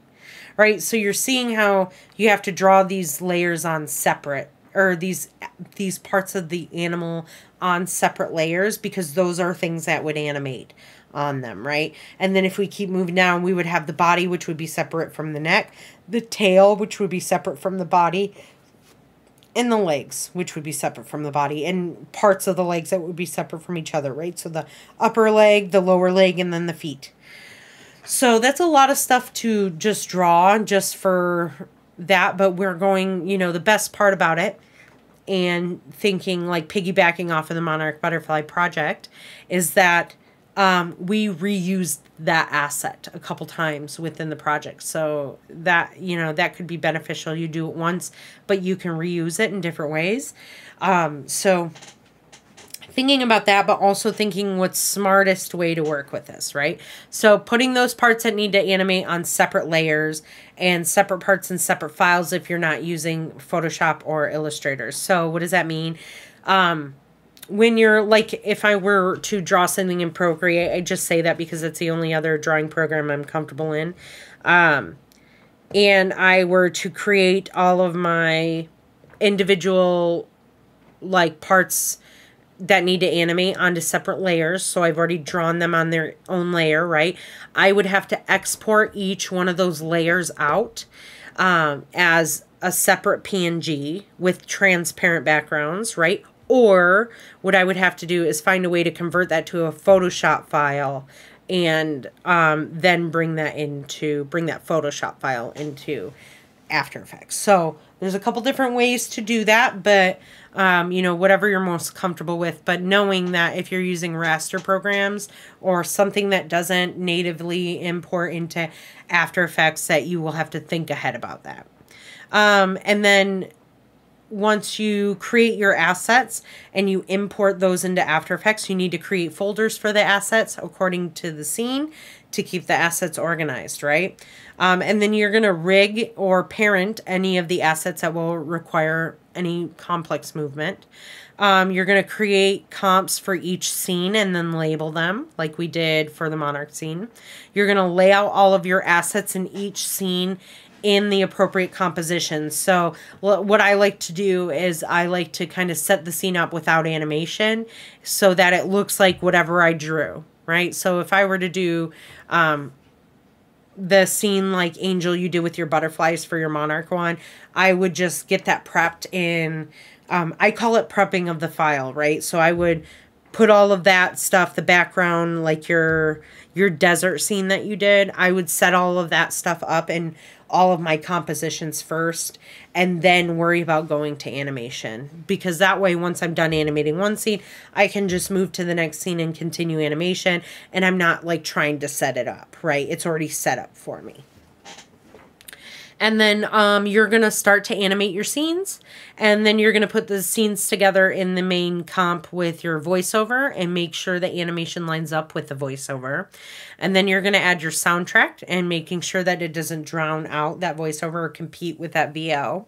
Right? So you're seeing how you have to draw these layers on separate or these these parts of the animal on separate layers because those are things that would animate on them, right? And then if we keep moving down, we would have the body which would be separate from the neck, the tail which would be separate from the body, and the legs, which would be separate from the body, and parts of the legs that would be separate from each other, right? So the upper leg, the lower leg, and then the feet. So that's a lot of stuff to just draw just for that, but we're going, you know, the best part about it and thinking like piggybacking off of the Monarch Butterfly project is that um, we reused that asset a couple times within the project. So that, you know, that could be beneficial. You do it once, but you can reuse it in different ways. Um, so thinking about that, but also thinking what's smartest way to work with this, right? So putting those parts that need to animate on separate layers and separate parts in separate files if you're not using Photoshop or Illustrator. So what does that mean? Um, when you're like if I were to draw something in Procreate, I just say that because it's the only other drawing program I'm comfortable in. Um, and I were to create all of my individual like parts that need to animate onto separate layers. So I've already drawn them on their own layer, right? I would have to export each one of those layers out um, as a separate PNG with transparent backgrounds, right? Or what I would have to do is find a way to convert that to a Photoshop file and um, then bring that into, bring that Photoshop file into After Effects. So there's a couple different ways to do that, but um, you know, whatever you're most comfortable with, but knowing that if you're using raster programs or something that doesn't natively import into After Effects that you will have to think ahead about that. Um, and then once you create your assets and you import those into After Effects, you need to create folders for the assets according to the scene to keep the assets organized, right? Um, and then you're going to rig or parent any of the assets that will require any complex movement. Um, you're going to create comps for each scene and then label them like we did for the Monarch scene. You're going to lay out all of your assets in each scene in the appropriate composition. So what I like to do is I like to kind of set the scene up without animation so that it looks like whatever I drew, right? So if I were to do um, the scene like Angel you did with your butterflies for your Monarch one, I would just get that prepped in, um, I call it prepping of the file, right? So I would put all of that stuff, the background, like your your desert scene that you did, I would set all of that stuff up and all of my compositions first and then worry about going to animation. Because that way once I'm done animating one scene I can just move to the next scene and continue animation and I'm not like trying to set it up right? It's already set up for me And then um, you're going to start to animate your scenes. And then you're going to put the scenes together in the main comp with your voiceover and make sure the animation lines up with the voiceover. And then you're going to add your soundtrack and making sure that it doesn't drown out that voiceover or compete with that VO.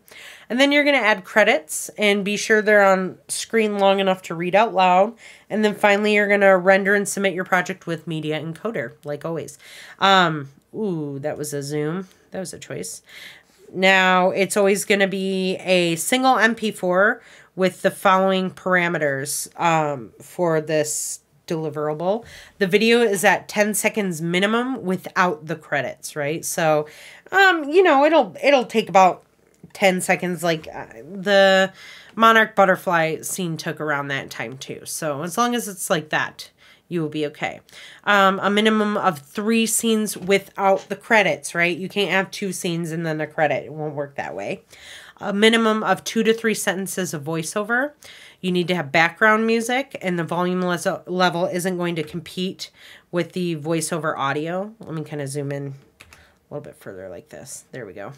And then you're going to add credits and be sure they're on screen long enough to read out loud. And then finally, you're going to render and submit your project with Media Encoder, like always. Um, ooh, that was a zoom. That was a choice. Now, it's always going to be a single MP4 with the following parameters um, for this deliverable. The video is at 10 seconds minimum without the credits, right? So, um, you know, it'll it'll take about 10 seconds like uh, the monarch butterfly scene took around that time too. So, as long as it's like that, you will be okay. Um, a minimum of three scenes without the credits, right? You can't have two scenes and then a credit. It won't work that way. A minimum of two to three sentences of voiceover. You need to have background music, and the volume level isn't going to compete with the voiceover audio. Let me kind of zoom in a little bit further like this. There we go.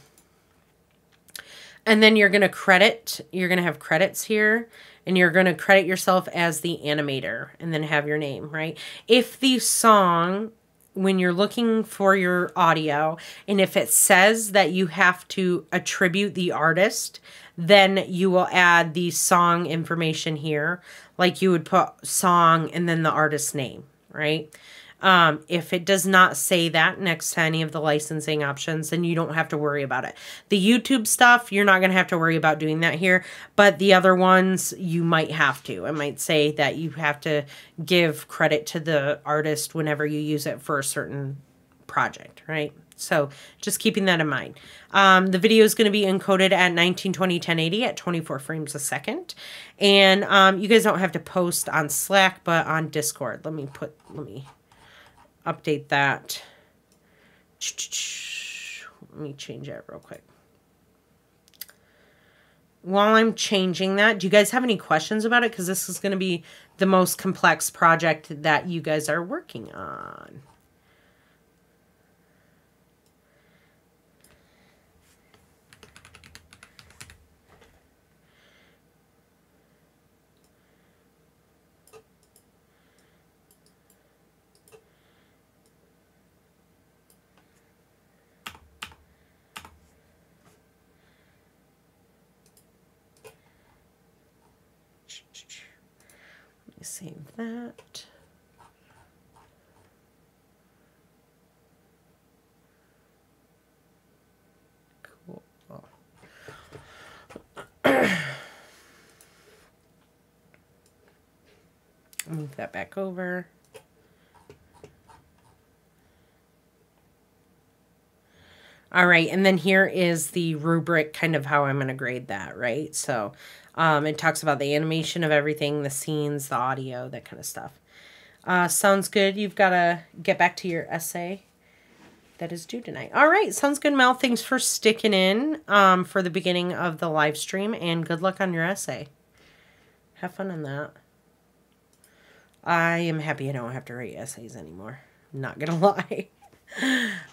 And then you're going to credit, you're going to have credits here and you're going to credit yourself as the animator and then have your name, right? If the song when you're looking for your audio and if it says that you have to attribute the artist, then you will add the song information here like you would put song and then the artist's name, right? Um, if it does not say that next to any of the licensing options, then you don't have to worry about it. The YouTube stuff, you're not going to have to worry about doing that here, but the other ones, you might have to. It might say that you have to give credit to the artist whenever you use it for a certain project, right? So just keeping that in mind. Um, the video is going to be encoded at 1920 1080 at 24 frames a second. And um, you guys don't have to post on Slack, but on Discord. Let me put, let me update that. Let me change that real quick. While I'm changing that, do you guys have any questions about it? Because this is going to be the most complex project that you guys are working on. save that. Cool. Move that back over. All right, and then here is the rubric, kind of how I'm going to grade that, right? So um, it talks about the animation of everything, the scenes, the audio, that kind of stuff. Uh, sounds good. You've got to get back to your essay that is due tonight. All right, sounds good, Mel. Thanks for sticking in um, for the beginning of the live stream, and good luck on your essay. Have fun on that. I am happy I don't have to write essays anymore. I'm not going to lie.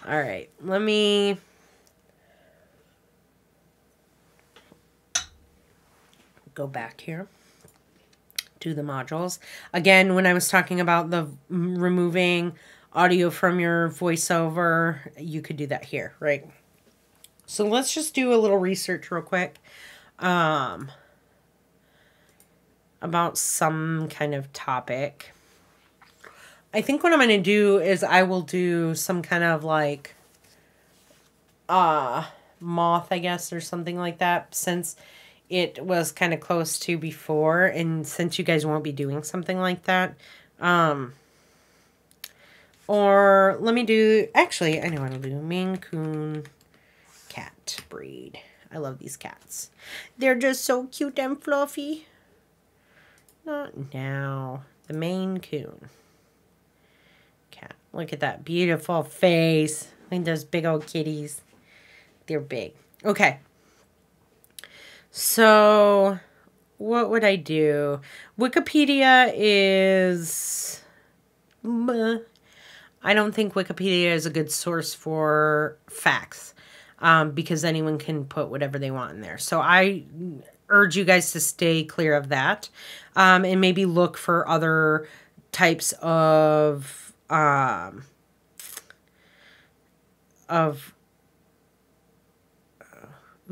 All right, let me go back here to the modules. Again, when I was talking about the removing audio from your voiceover, you could do that here, right? So let's just do a little research real quick um, about some kind of topic. I think what I'm going to do is I will do some kind of like uh moth, I guess, or something like that, since it was kind of close to before and since you guys won't be doing something like that um or let me do actually i know what i'll do. Maine coon cat breed. I love these cats. They're just so cute and fluffy. Not now. The maine coon cat. Look at that beautiful face. Look at those big old kitties. They're big. Okay so, what would I do? Wikipedia is. I don't think Wikipedia is a good source for facts. um, because anyone can put whatever they want in there. So I urge you guys to stay clear of that um, and maybe look for other types of um, of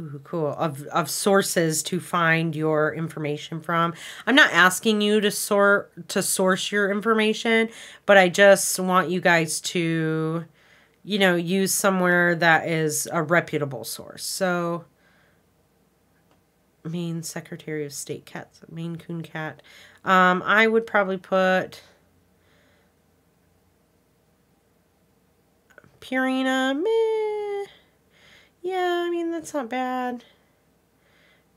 Ooh, cool. Of of sources to find your information from. I'm not asking you to sort to source your information, but I just want you guys to you know, use somewhere that is a reputable source. So Maine Secretary of State cats, Maine Coon cat. Um, I would probably put Purina. Meh. Yeah, I mean that's not bad.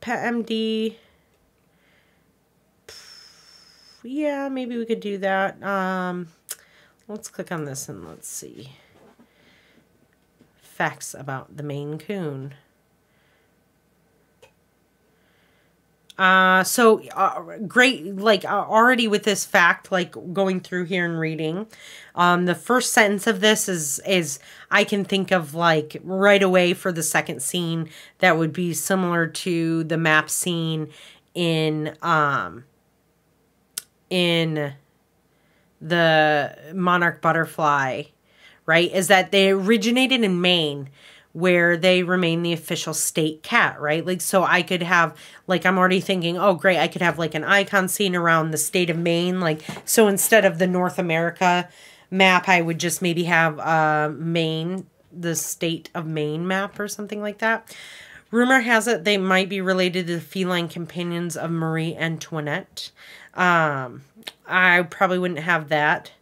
Pet MD. Yeah, maybe we could do that. Um, let's click on this and let's see. Facts about the Maine Coon. Uh, so uh, great, like uh, already with this fact, like going through here and reading, um, the first sentence of this is, is I can think of like right away for the second scene that would be similar to the map scene in, um, in the monarch butterfly, right? Is that they originated in Maine where they remain the official state cat, right? Like, so I could have, like, I'm already thinking, oh, great, I could have like an icon scene around the state of Maine. Like, so instead of the North America map, I would just maybe have uh, Maine, the state of Maine map or something like that. Rumor has it they might be related to the feline companions of Marie Antoinette. Um, I probably wouldn't have that.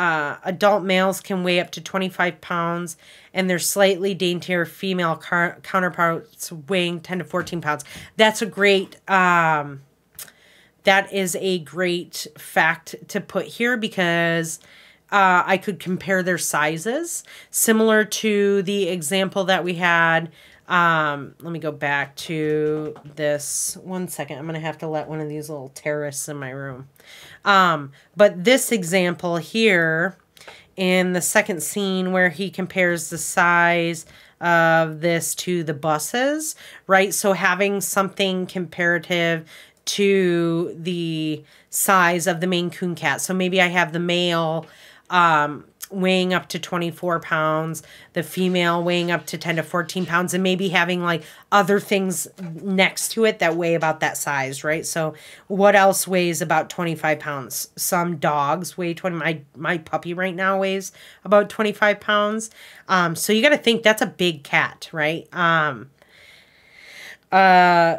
Uh, adult males can weigh up to 25 pounds, and their slightly daintier female counterparts weighing 10 to 14 pounds. That's a great. Um, that is a great fact to put here because uh, I could compare their sizes, similar to the example that we had. Um, let me go back to this one second. I'm going to have to let one of these little terrorists in my room. Um, but this example here in the second scene where he compares the size of this to the buses, right? So having something comparative to the size of the Maine Coon cat. So maybe I have the male um, weighing up to 24 pounds, the female weighing up to 10 to 14 pounds, and maybe having like other things next to it that weigh about that size, right? So what else weighs about 25 pounds? Some dogs weigh 20. My, my puppy right now weighs about 25 pounds. Um, so you got to think that's a big cat, right? Um, uh,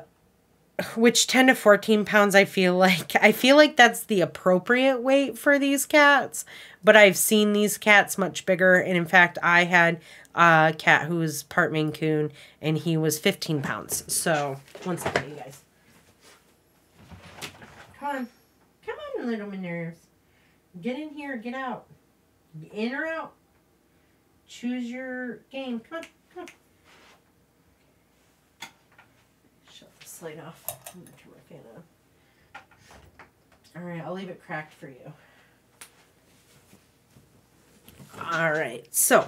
which 10 to 14 pounds i feel like i feel like that's the appropriate weight for these cats but i've seen these cats much bigger. And in fact i had a cat who was part maine coon and he was 15 pounds. So one second you guys. Come on. Come on little minerves. Get in here get out. In or out. Choose your game. Come on on slate off. I'm sure what fan of. All right, I'll leave it cracked for you. All right, so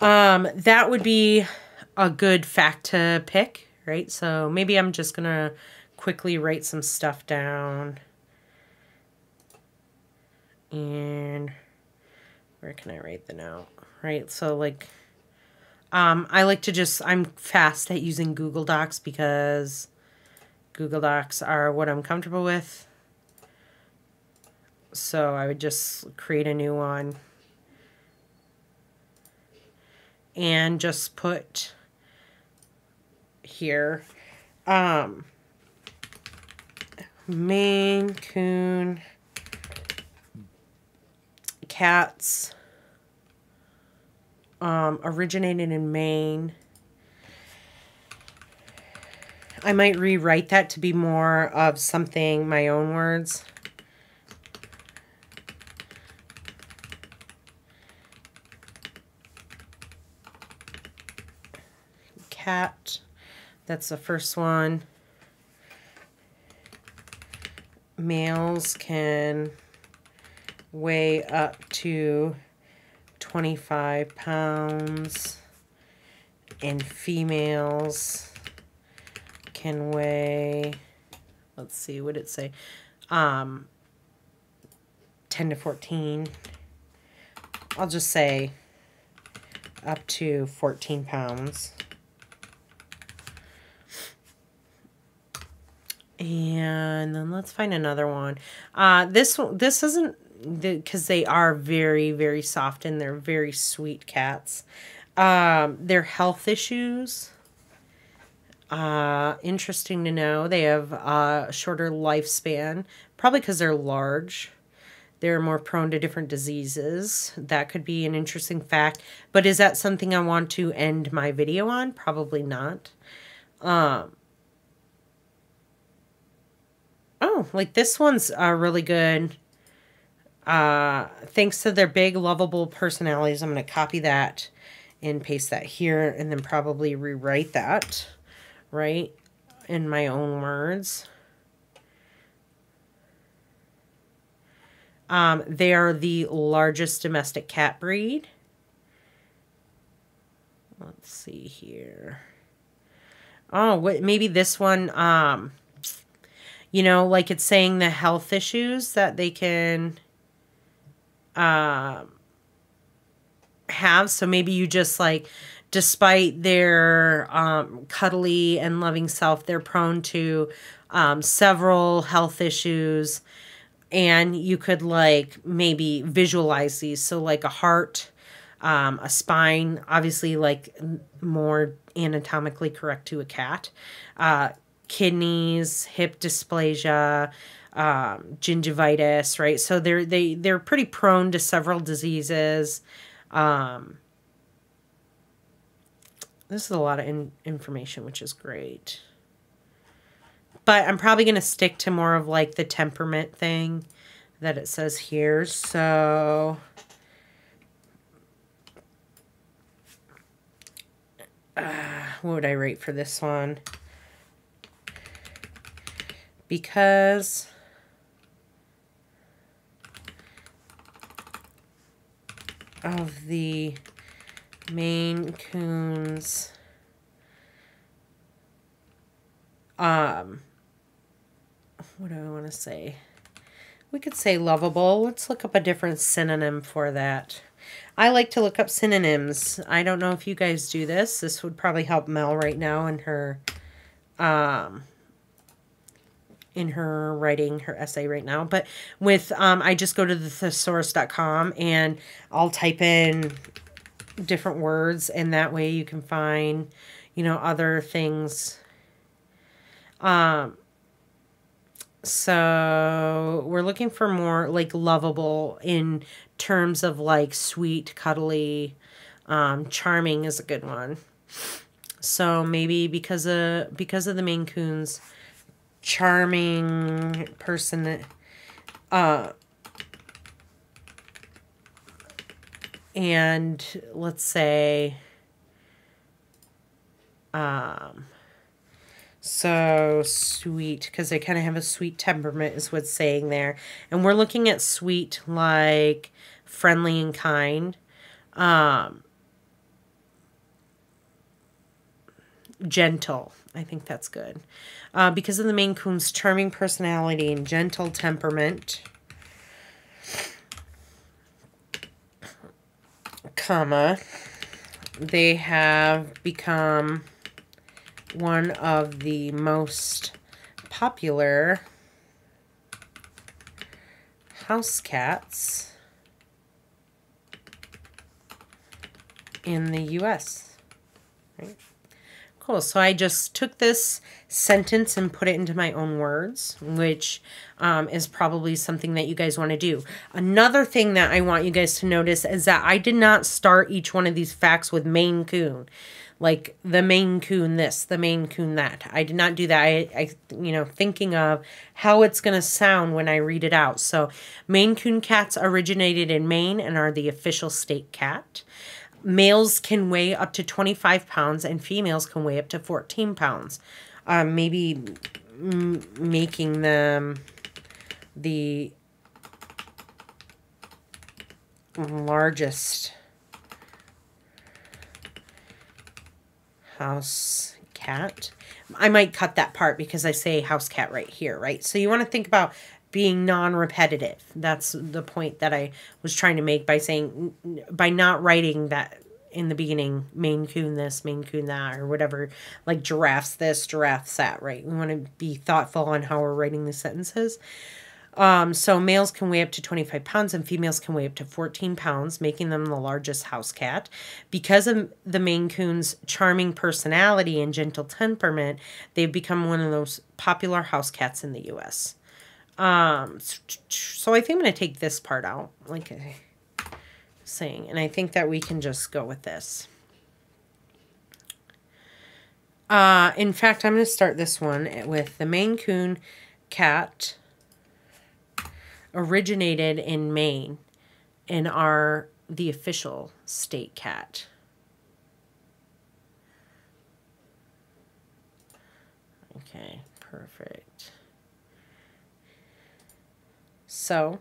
um, that would be a good fact to pick, right? So maybe I'm just gonna quickly write some stuff down. And where can I write the note? Right, so like um, I like to just, I'm fast at using Google Docs because Google Docs are what I'm comfortable with. So I would just create a new one and just put here um, Maine Coon cats um, originated in Maine. I might rewrite that to be more of something, my own words. Cat, that's the first one. Males can weigh up to 25 pounds. And females can weigh, let's see, what it say? Um, 10 to 14. I'll just say up to 14 pounds. And then let's find another one. Uh, this one this isn't because they are very very soft and they're very sweet cats. Um, their health issues. Uh, interesting to know. They have a shorter lifespan, probably because they're large. They're more prone to different diseases. That could be an interesting fact. But is that something I want to end my video on? Probably not. Um, oh, like this one's uh, really good. Uh, thanks to their big, lovable personalities, I'm going to copy that and paste that here and then probably rewrite that, right, in my own words. Um, they are the largest domestic cat breed. Let's see here. Oh, what, maybe this one, um, you know, like it's saying the health issues that they can uh, have. So maybe you just like, despite their um, cuddly and loving self, they're prone to um, several health issues. And you could like maybe visualize these. So, like a heart, um, a spine, obviously, like more anatomically correct to a cat, uh, kidneys, hip dysplasia, um, gingivitis, right? So they're they they're pretty prone to several diseases. Um, this is a lot of in information, which is great. But I'm probably going to stick to more of like the temperament thing that it says here. So uh, what would I rate for this one? Because of the Maine Coons um what do I want to say? We could say lovable. Let's look up a different synonym for that. I like to look up synonyms. I don't know if you guys do this. This would probably help Mel right now in her um in her writing her essay right now. But with um I just go to the thesaurus.com and I'll type in different words and that way you can find, you know, other things. Um so we're looking for more like lovable in terms of like sweet, cuddly, um, charming is a good one. So maybe because of because of the Maine Coons, charming person, that, uh, and let's say, um, so sweet because they kind of have a sweet temperament is what's saying there. And we're looking at sweet like friendly and kind. Um gentle. I think that's good uh, because of the maine coon's charming personality and gentle temperament comma they have become one of the most popular house cats in the US. Right? Cool. So I just took this sentence and put it into my own words, which um, is probably something that you guys want to do. Another thing that I want you guys to notice is that I did not start each one of these facts with Maine Coon like the Maine Coon this, the Maine Coon that. I did not do that. I, I you know, thinking of how it's going to sound when I read it out. So, Maine Coon cats originated in Maine and are the official state cat males can weigh up to 25 pounds and females can weigh up to 14 pounds. Um, maybe making them the largest house cat. I might cut that part because I say house cat right here, right? So you want to think about being non-repetitive. That's the point that I was trying to make by saying by not writing that in the beginning, Maine Coon this, Maine Coon that, or whatever, like giraffes this, giraffes that, right? We want to be thoughtful on how we're writing the sentences. Um, so males can weigh up to 25 pounds and females can weigh up to 14 pounds, making them the largest house cat. Because of the Maine Coon's charming personality and gentle temperament, they've become one of those popular house cats in the U.S. Um, so I think I'm going to take this part out, like I saying, and I think that we can just go with this. Uh, in fact, I'm going to start this one with the Maine Coon cat originated in Maine and are the official state cat. Okay, perfect. So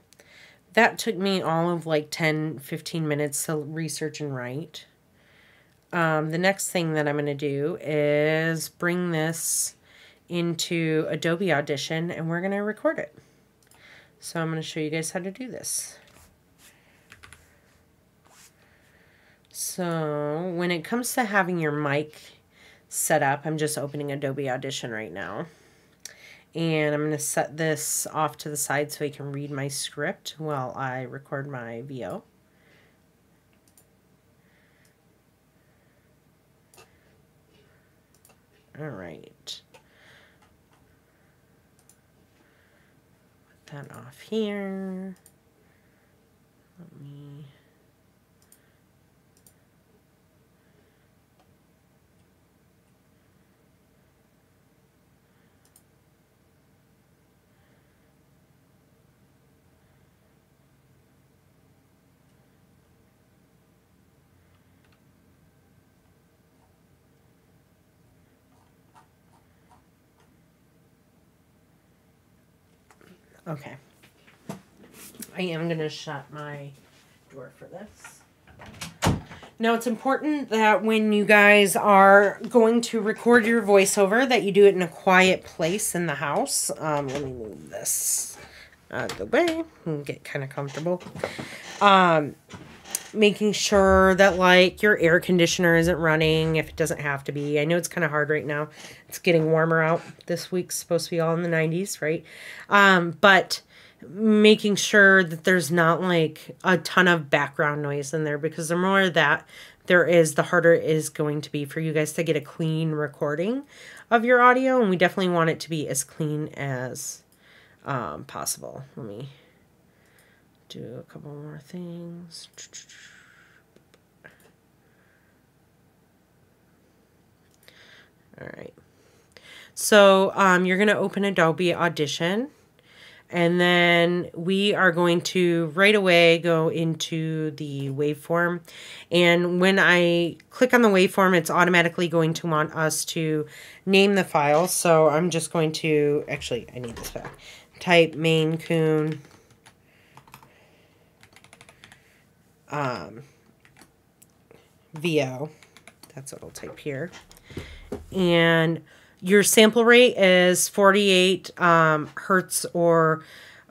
that took me all of like 10, 15 minutes to research and write. Um, the next thing that I'm going to do is bring this into Adobe Audition and we're going to record it. So I'm going to show you guys how to do this. So when it comes to having your mic set up, I'm just opening Adobe Audition right now. And I'm going to set this off to the side so I can read my script while I record my VO. All right. Put that off here. Okay. I am going to shut my door for this. Now, it's important that when you guys are going to record your voiceover that you do it in a quiet place in the house. Um, let me move this out of the way and get kind of comfortable. Um, making sure that like your air conditioner isn't running if it doesn't have to be. I know it's kind of hard right now. It's getting warmer out. This week's supposed to be all in the 90s, right? Um, but making sure that there's not like a ton of background noise in there because the more that there is, the harder it is going to be for you guys to get a clean recording of your audio. And we definitely want it to be as clean as um, possible. Let me do a couple more things. All right. So um, you're going to open Adobe Audition. And then we are going to right away go into the waveform. And when I click on the waveform, it's automatically going to want us to name the file. So I'm just going to, actually, I need this back. Type Maine Coon um, VO. That's what I'll type here. And your sample rate is 48 um, hertz or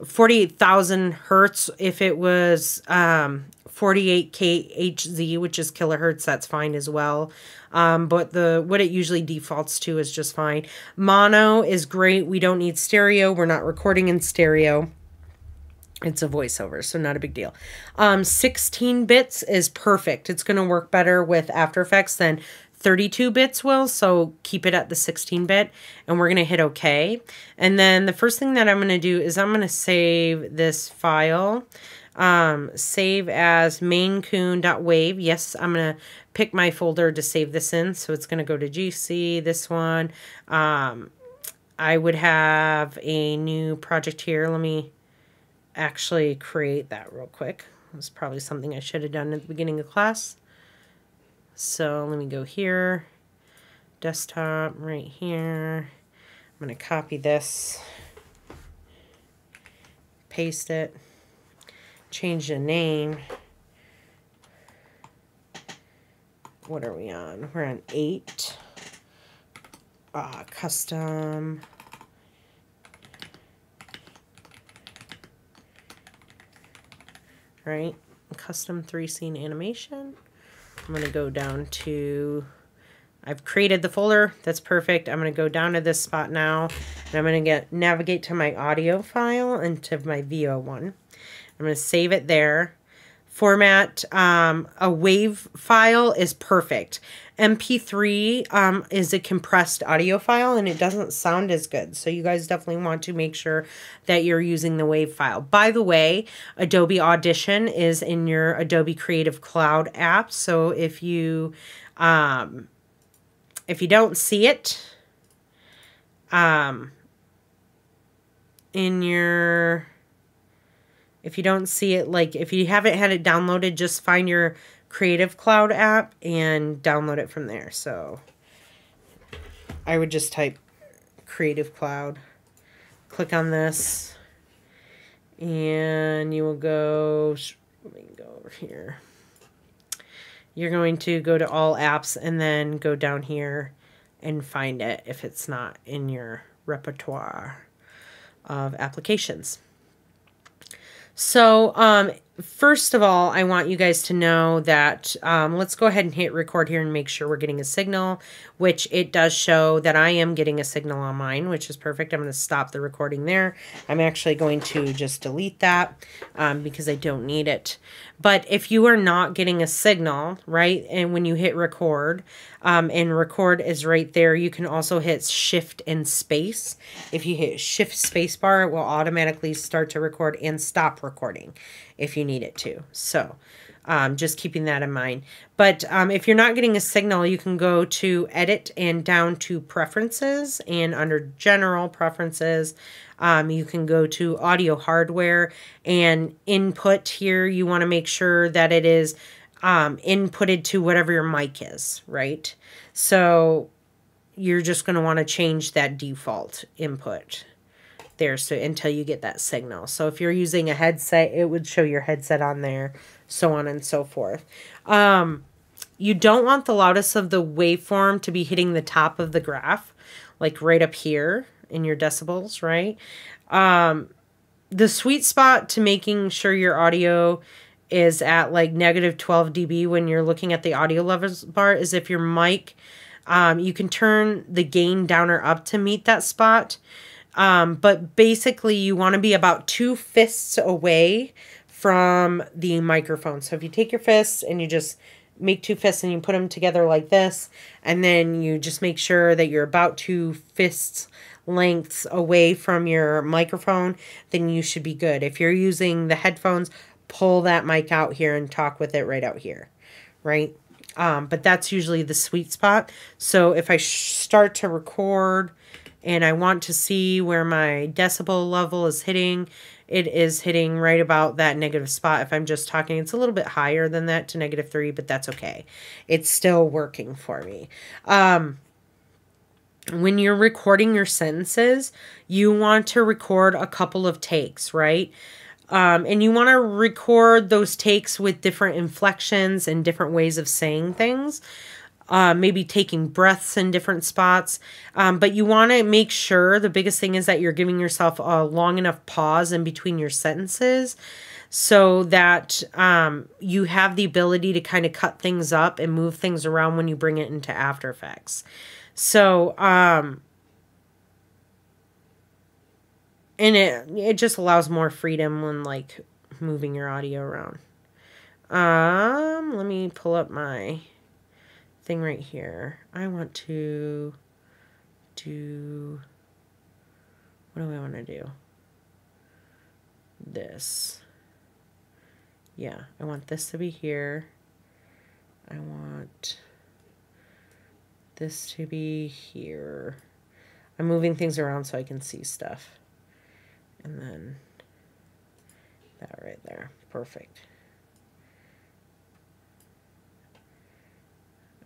48,000 hertz. If it was um, 48 kHz, which is kilohertz, that's fine as well. Um, but the what it usually defaults to is just fine. Mono is great. We don't need stereo. We're not recording in stereo. It's a voiceover, so not a big deal. Um, 16 bits is perfect. It's going to work better with After Effects than 32 bits will, so keep it at the 16 bit, and we're going to hit OK. And then the first thing that I'm going to do is I'm going to save this file. Um, save as maincoon.wave. Yes, I'm going to pick my folder to save this in, so it's going to go to GC, this one. Um, I would have a new project here. Let me actually create that real quick. It's probably something I should have done at the beginning of class. So let me go here, desktop right here. I'm going to copy this, paste it, change the name. What are we on? We're on 8. uh, custom right? Custom three scene animation. I'm going to go down to I've created the folder that's perfect. I'm going to go down to this spot now and I'm going to get navigate to my audio file and to my VO one. I'm going to save it there format um, a wave file is perfect. Mp3 um, is a compressed audio file and it doesn't sound as good. So you guys definitely want to make sure that you're using the wave file. By the way adobe audition is in your adobe creative cloud app. So if you um, if you don't see it um, in your if you don't see it, like if you haven't had it downloaded, just find your Creative Cloud app and download it from there. So I would just type Creative Cloud, click on this, and you will go, let me go over here. You're going to go to all apps and then go down here and find it if it's not in your repertoire of applications. So, um, first of all, I want you guys to know that um, let's go ahead and hit record here and make sure we're getting a signal, which it does show that I am getting a signal on mine, which is perfect. I'm going to stop the recording there. I'm actually going to just delete that um, because I don't need it. But if you are not getting a signal, right, and when you hit record, um, and record is right there, you can also hit shift and space. If you hit shift space bar, it will automatically start to record and stop recording if you need it to. So um, just keeping that in mind. But um, if you're not getting a signal, you can go to edit and down to preferences and under general preferences, um, you can go to audio hardware and input here. You want to make sure that it is um, inputted to whatever your mic is, right? So you're just going to want to change that default input there so until you get that signal. So if you're using a headset, it would show your headset on there, so on and so forth. Um, you don't want the loudest of the waveform to be hitting the top of the graph, like right up here in your decibels, right? Um, the sweet spot to making sure your audio is at like negative 12 dB when you're looking at the audio levels bar is if your mic, um, you can turn the gain down or up to meet that spot. Um, but basically, you want to be about two fists away from the microphone. So if you take your fists and you just make two fists and you put them together like this, and then you just make sure that you're about two fists lengths away from your microphone, then you should be good. If you're using the headphones, pull that mic out here and talk with it right out here, right? Um, but that's usually the sweet spot. So if I start to record and I want to see where my decibel level is hitting, it is hitting right about that negative spot. If I'm just talking, it's a little bit higher than that to negative three, but that's okay. It's still working for me. Um, when you're recording your sentences, you want to record a couple of takes, right? Um, and you want to record those takes with different inflections and different ways of saying things uh, maybe taking breaths in different spots. Um, but you want to make sure the biggest thing is that you're giving yourself a long enough pause in between your sentences so that um, you have the ability to kind of cut things up and move things around when you bring it into After Effects. So, um, and it it just allows more freedom when like moving your audio around. Um, let me pull up my thing right here. I want to do, what do I want to do? This. Yeah, I want this to be here. I want this to be here. I'm moving things around so I can see stuff. And then that right there. Perfect.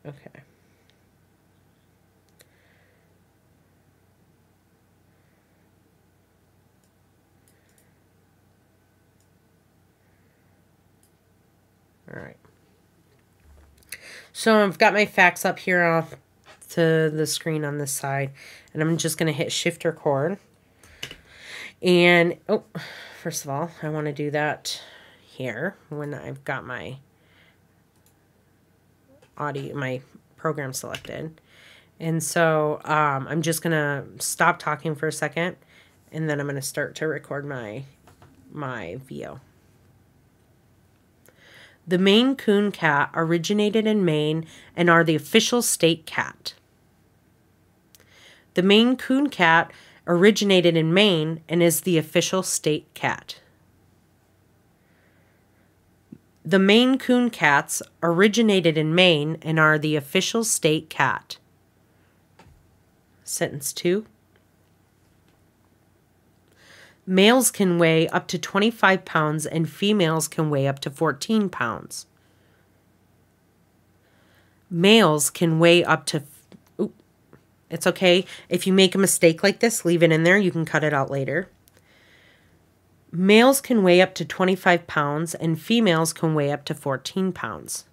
Okay. All right. So I've got my facts up here. I'll to the screen on this side. And I'm just going to hit shift record. And, oh, first of all, I want to do that here when I've got my audio, my program selected. And so um, I'm just going to stop talking for a second and then I'm going to start to record my my VO. The Maine Coon cat originated in Maine and are the official state cat. The Maine Coon cat originated in Maine and is the official state cat. The Maine Coon cats originated in Maine and are the official state cat. Sentence 2. Males can weigh up to 25 pounds and females can weigh up to 14 pounds. Males can weigh up to. It's okay. If you make a mistake like this, leave it in there. You can cut it out later. Males can weigh up to 25 pounds and females can weigh up to 14 pounds.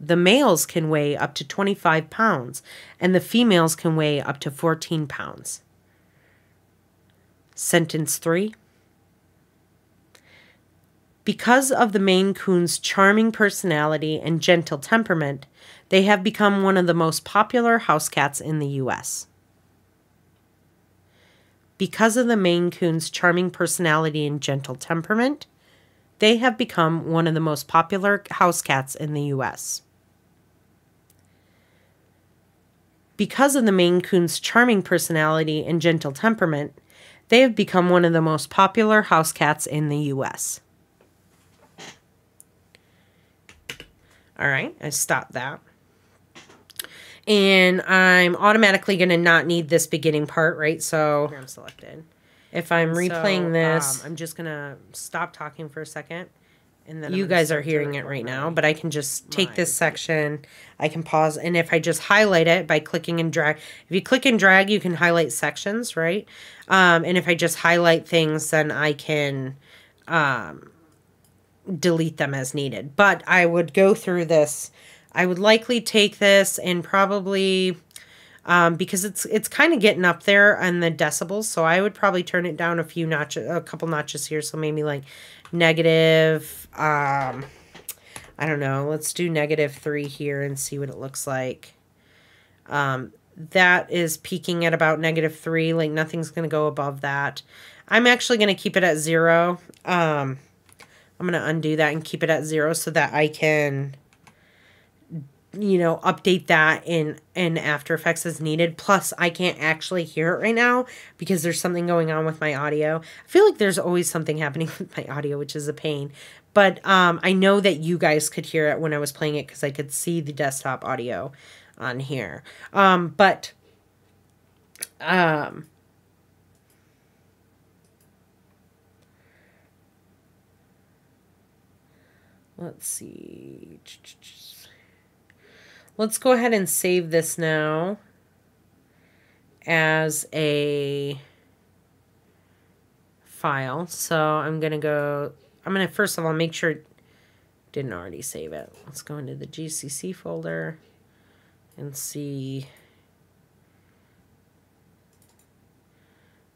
The males can weigh up to 25 pounds and the females can weigh up to 14 pounds. Sentence 3 Because of the Maine Coon's charming personality and gentle temperament, they have become one of the most popular house cats in the U.S. Because of the Maine Coon's charming personality and gentle temperament, they have become one of the most popular house cats in the U.S. Because of the Maine Coon's charming personality and gentle temperament, they have become one of the most popular house cats in the U.S. All right, I stopped that. And I'm automatically going to not need this beginning part, right? So I'm selected. If I'm replaying so, this, um, I'm just going to stop talking for a second and then you guys are hearing it right now, but I can just take this section, I can pause, and if I just highlight it by clicking and drag, if you click and drag, you can highlight sections, right? Um, and if I just highlight things, then I can um, delete them as needed. But I would go through this. I would likely take this and probably um, because it's it's kind of getting up there on the decibels. So I would probably turn it down a few notches, a couple notches here. So maybe like negative, um, I don't know. Let's do negative three here and see what it looks like. Um, that is peaking at about negative three. Like nothing's going to go above that. I'm actually going to keep it at zero. Um, I'm going to undo that and keep it at zero so that I can you know, update that in in After Effects as needed. Plus, I can't actually hear it right now because there's something going on with my audio. I feel like there's always something happening with my audio, which is a pain. But um, I know that you guys could hear it when I was playing it because I could see the desktop audio on here. Um, but um, let's see. Let's go ahead and save this now as a file. So I'm going to go, I'm going to first of all make sure it didn't already save it. Let's go into the GCC folder and see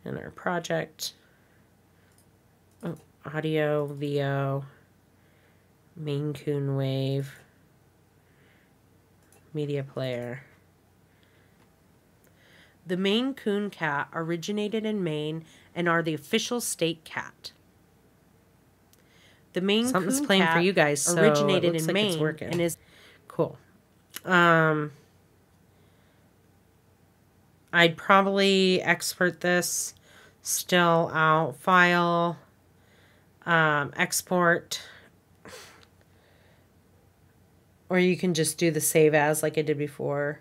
in our project. Oh, audio, VO, Maine Coon Wave media player. The Maine Coon cat originated in Maine and are the official state cat. The Maine Something's Coon playing cat for you guys. So originated in like Maine and is cool. Um, I'd probably export this still out file um, export or you can just do the save as like I did before.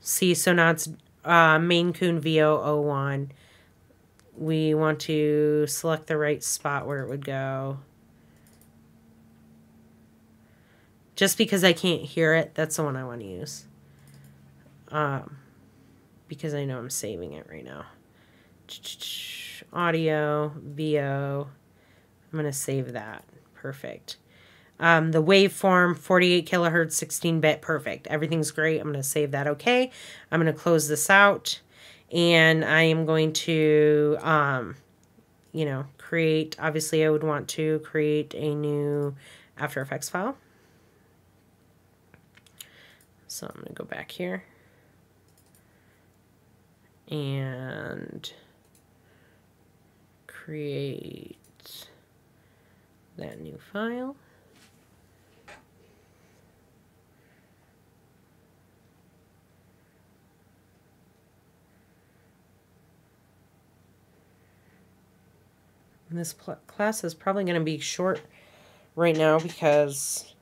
See, so now it's uh, Maine Coon VO01. We want to select the right spot where it would go. Just because I can't hear it, that's the one I want to use. Um, because I know I'm saving it right now. Audio, VO. I'm going to save that perfect. Um, the waveform, 48 kilohertz, 16 bit, perfect. Everything's great. I'm going to save that okay. I'm going to close this out and I am going to, um, you know, create, obviously I would want to create a new After Effects file. So I'm going to go back here and create that new file. This class is probably going to be short right now because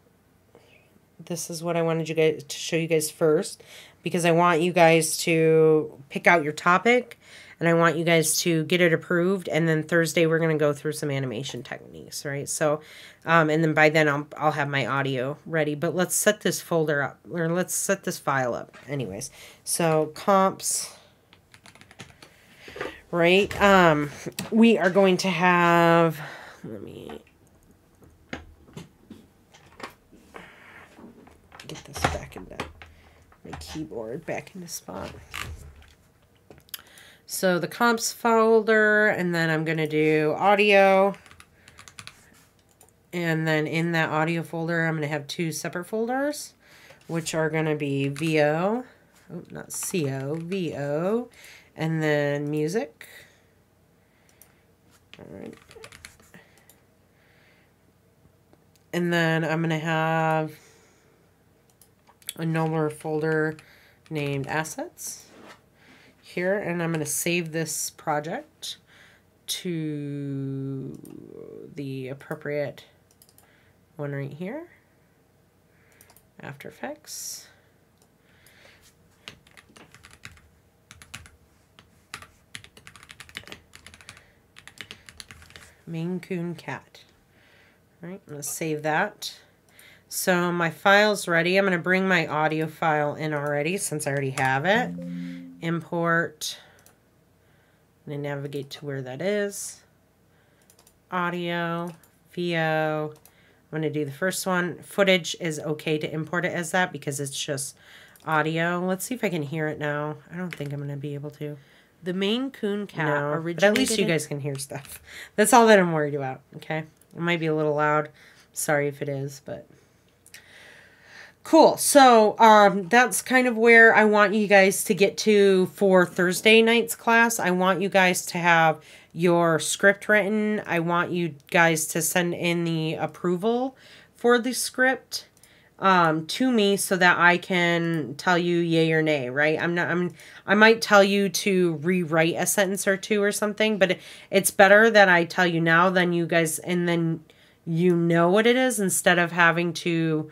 this is what I wanted you guys to show you guys first because I want you guys to pick out your topic and I want you guys to get it approved and then Thursday we're going to go through some animation techniques, right? So um, and then by then I'll, I'll have my audio ready, but let's set this folder up or let's set this file up anyways. So comps right? Um, we are going to have, let me get this back into my keyboard, back into spot. So the comps folder, and then I'm going to do audio. And then in that audio folder, I'm going to have two separate folders, which are going to be VO, oh, not CO, VO, and then music. All right. And then I'm going to have another folder named assets here and I'm going to save this project to the appropriate one right here After Effects Maine Coon Cat. All right, I'm going to save that. So my file's ready. I'm going to bring my audio file in already since I already have it. Import. And navigate to where that is. Audio, VO. I'm going to do the first one. Footage is okay to import it as that because it's just audio. Let's see if I can hear it now. I don't think I'm going to be able to. The Maine Coon cat no, originated. At least you guys can hear stuff. That's all that I'm worried about. Okay, it might be a little loud. Sorry if it is, but cool. So um, that's kind of where I want you guys to get to for Thursday night's class. I want you guys to have your script written. I want you guys to send in the approval for the script um, to me so that I can tell you yay or nay, right? I'm not, I'm, I might tell you to rewrite a sentence or two or something, but it's better that I tell you now than you guys, and then you know what it is instead of having to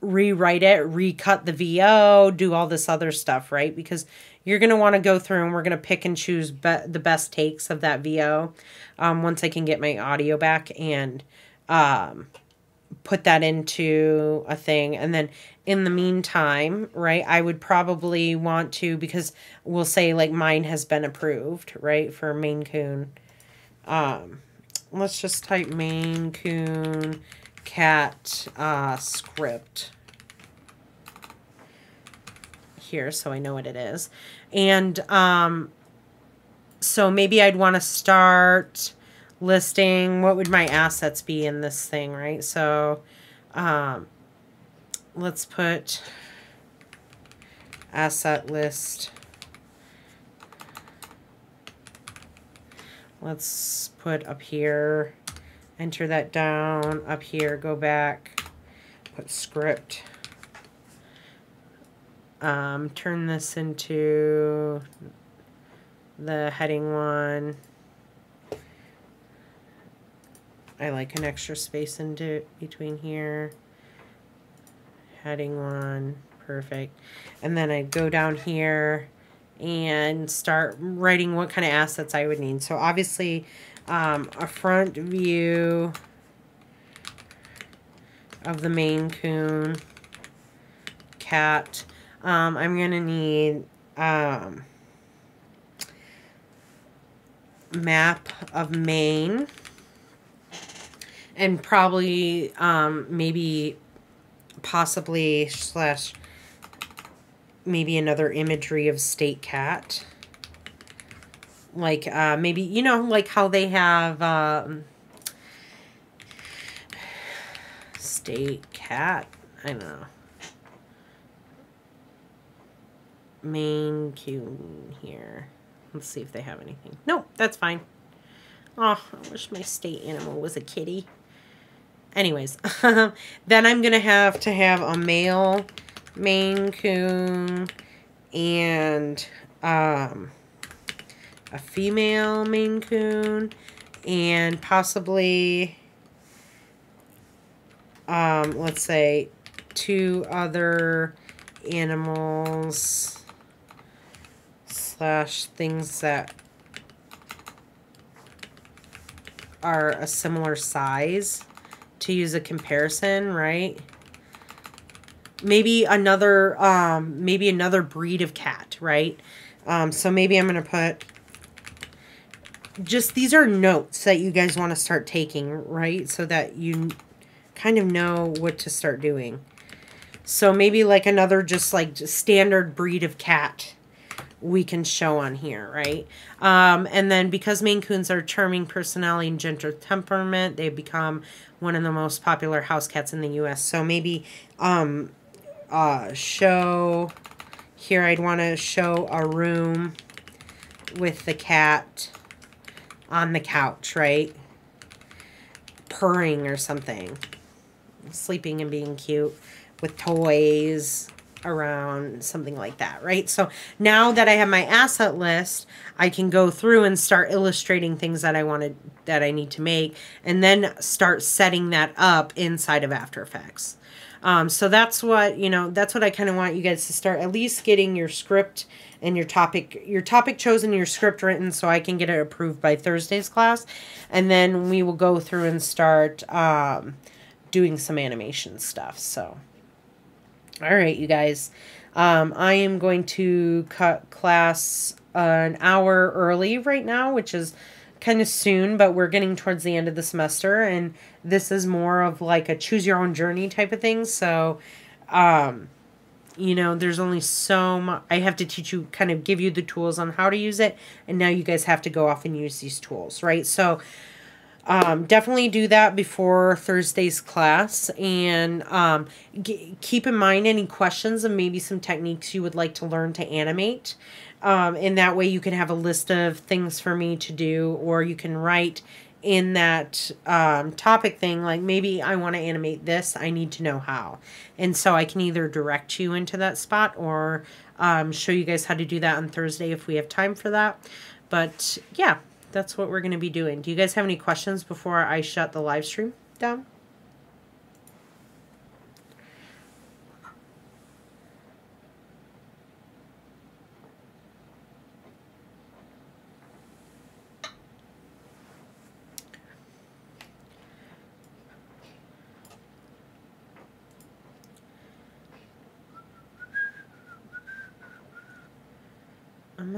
rewrite it, recut the VO, do all this other stuff, right? Because you're going to want to go through and we're going to pick and choose be the best takes of that VO um, once I can get my audio back and, um, put that into a thing and then in the meantime right i would probably want to because we'll say like mine has been approved right for maine coon um let's just type maine coon cat uh script here so i know what it is and um so maybe i'd want to start listing, what would my assets be in this thing, right? So um, let's put asset list. Let's put up here, enter that down, up here, go back, put script. Um, turn this into the heading one. I like an extra space into between here. Heading one, perfect. And then I go down here and start writing what kind of assets I would need. So obviously um, a front view of the Maine Coon cat. Um, I'm going to need um, map of Maine and probably um, maybe possibly slash maybe another imagery of state cat like uh, maybe you know like how they have um, state cat i don't know Maine Coon here. Let's see if they have anything. No, that's fine. Oh, I wish my state animal was a kitty. Anyways, then I'm going to have to have a male Maine Coon and um, a female Maine Coon and possibly, um, let's say, two other animals slash things that are a similar size to use a comparison, right? Maybe another, um, maybe another breed of cat, right? Um, so maybe I'm going to put just, these are notes that you guys want to start taking, right? So that you kind of know what to start doing. So maybe like another just like standard breed of cat we can show on here, right? Um, and then because Maine Coons are charming personality and gentle temperament, they become one of the most popular house cats in the U.S. So maybe um, uh, show, here I'd want to show a room with the cat on the couch, right? Purring or something. Sleeping and being cute with toys around something like that, right? So now that I have my asset list, I can go through and start illustrating things that I wanted that I need to make and then start setting that up inside of After Effects. Um, so that's what, you know, that's what I kind of want you guys to start at least getting your script and your topic your topic chosen your script written so I can get it approved by Thursday's class and then we will go through and start um, doing some animation stuff. So all right, you guys. Um, I am going to cut class an hour early right now, which is kind of soon, but we're getting towards the end of the semester, and this is more of like a choose your own journey type of thing. So, um, you know, there's only so much. I have to teach you, kind of give you the tools on how to use it, and now you guys have to go off and use these tools, right? So, um, definitely do that before Thursday's class and um, keep in mind any questions and maybe some techniques you would like to learn to animate. Um, and that way you can have a list of things for me to do or you can write in that um, topic thing like maybe I want to animate this, I need to know how. And so I can either direct you into that spot or um, show you guys how to do that on Thursday if we have time for that. But yeah, that's what we're going to be doing. Do you guys have any questions before I shut the live stream down?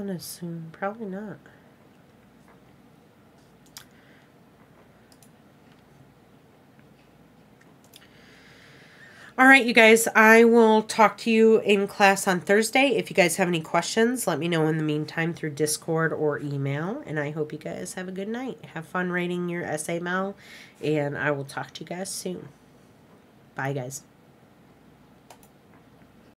Assume probably not. All right, you guys, I will talk to you in class on Thursday. If you guys have any questions, let me know in the meantime through Discord or email. And I hope you guys have a good night. Have fun writing your essay, Mel. And I will talk to you guys soon. Bye, guys.